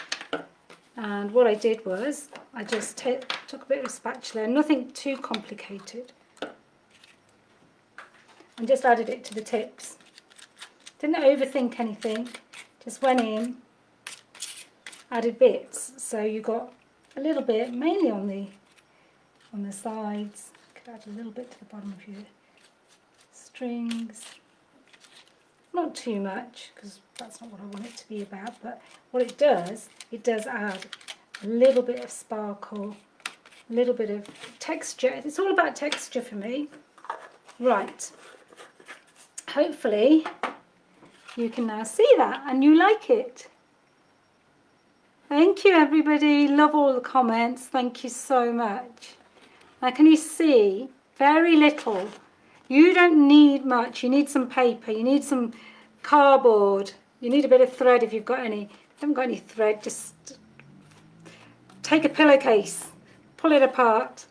and what I did was I just took a bit of a spatula, nothing too complicated and just added it to the tips. Didn't overthink anything, just went in, added bits so you got a little bit mainly on the on the sides, could add a little bit to the bottom of your strings not too much, because that's not what I want it to be about, but what it does, it does add a little bit of sparkle a little bit of texture. It's all about texture for me. Right. Hopefully you can now see that and you like it. Thank you everybody. Love all the comments. Thank you so much. Now can you see very little. You don't need much. You need some paper. You need some cardboard. You need a bit of thread if you've got any. If you haven't got any thread, just take a pillowcase, pull it apart.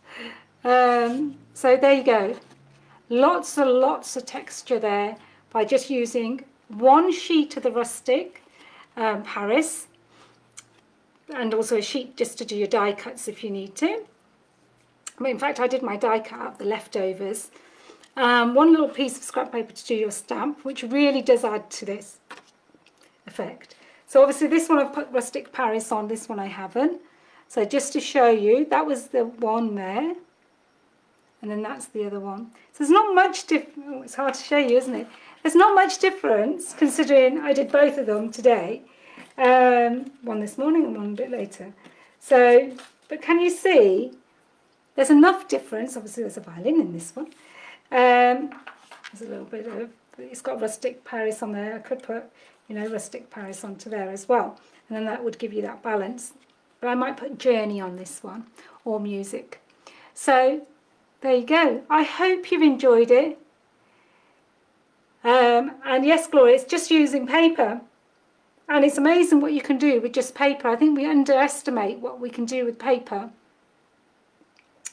Um, so there you go. Lots and lots of texture there by just using one sheet of the rustic um, Paris and also a sheet just to do your die cuts if you need to. in fact, I did my die cut out of the leftovers. Um, one little piece of scrap paper to do your stamp, which really does add to this effect. So obviously this one I've put Rustic Paris on, this one I haven't. So just to show you, that was the one there. And then that's the other one. So there's not much difference. It's hard to show you, isn't it? There's not much difference considering I did both of them today. Um, one this morning and one a bit later. So, but can you see? There's enough difference. Obviously, there's a violin in this one. Um, there's a little bit of, it's got rustic Paris on there. I could put, you know, rustic Paris onto there as well. And then that would give you that balance. But I might put journey on this one or music. So there you go. I hope you've enjoyed it. Um, and yes, Gloria, it's just using paper. And it's amazing what you can do with just paper. I think we underestimate what we can do with paper.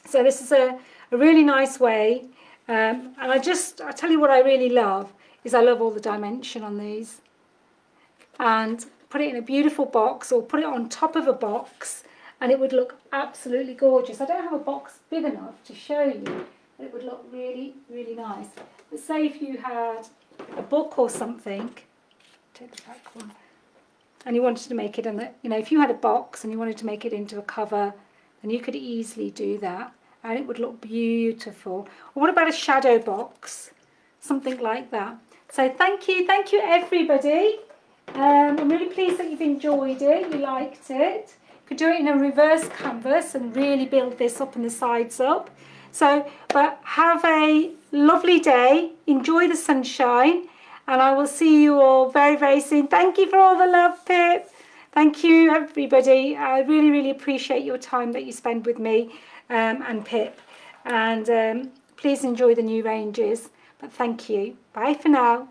So this is a, a really nice way. Um, and I just, I tell you what I really love, is I love all the dimension on these. And put it in a beautiful box or put it on top of a box and it would look absolutely gorgeous. I don't have a box big enough to show you, but it would look really, really nice. But say if you had a book or something, take the back one, and you wanted to make it in the, you know, if you had a box and you wanted to make it into a cover, then you could easily do that and it would look beautiful. Or what about a shadow box? Something like that. So thank you, thank you everybody. Um, I'm really pleased that you've enjoyed it, you liked it. You could do it in a reverse canvas and really build this up and the sides up. So, but have a lovely day, enjoy the sunshine, and I will see you all very, very soon. Thank you for all the love, Pip. Thank you, everybody. I really, really appreciate your time that you spend with me um, and Pip. And um, please enjoy the new ranges. But thank you. Bye for now.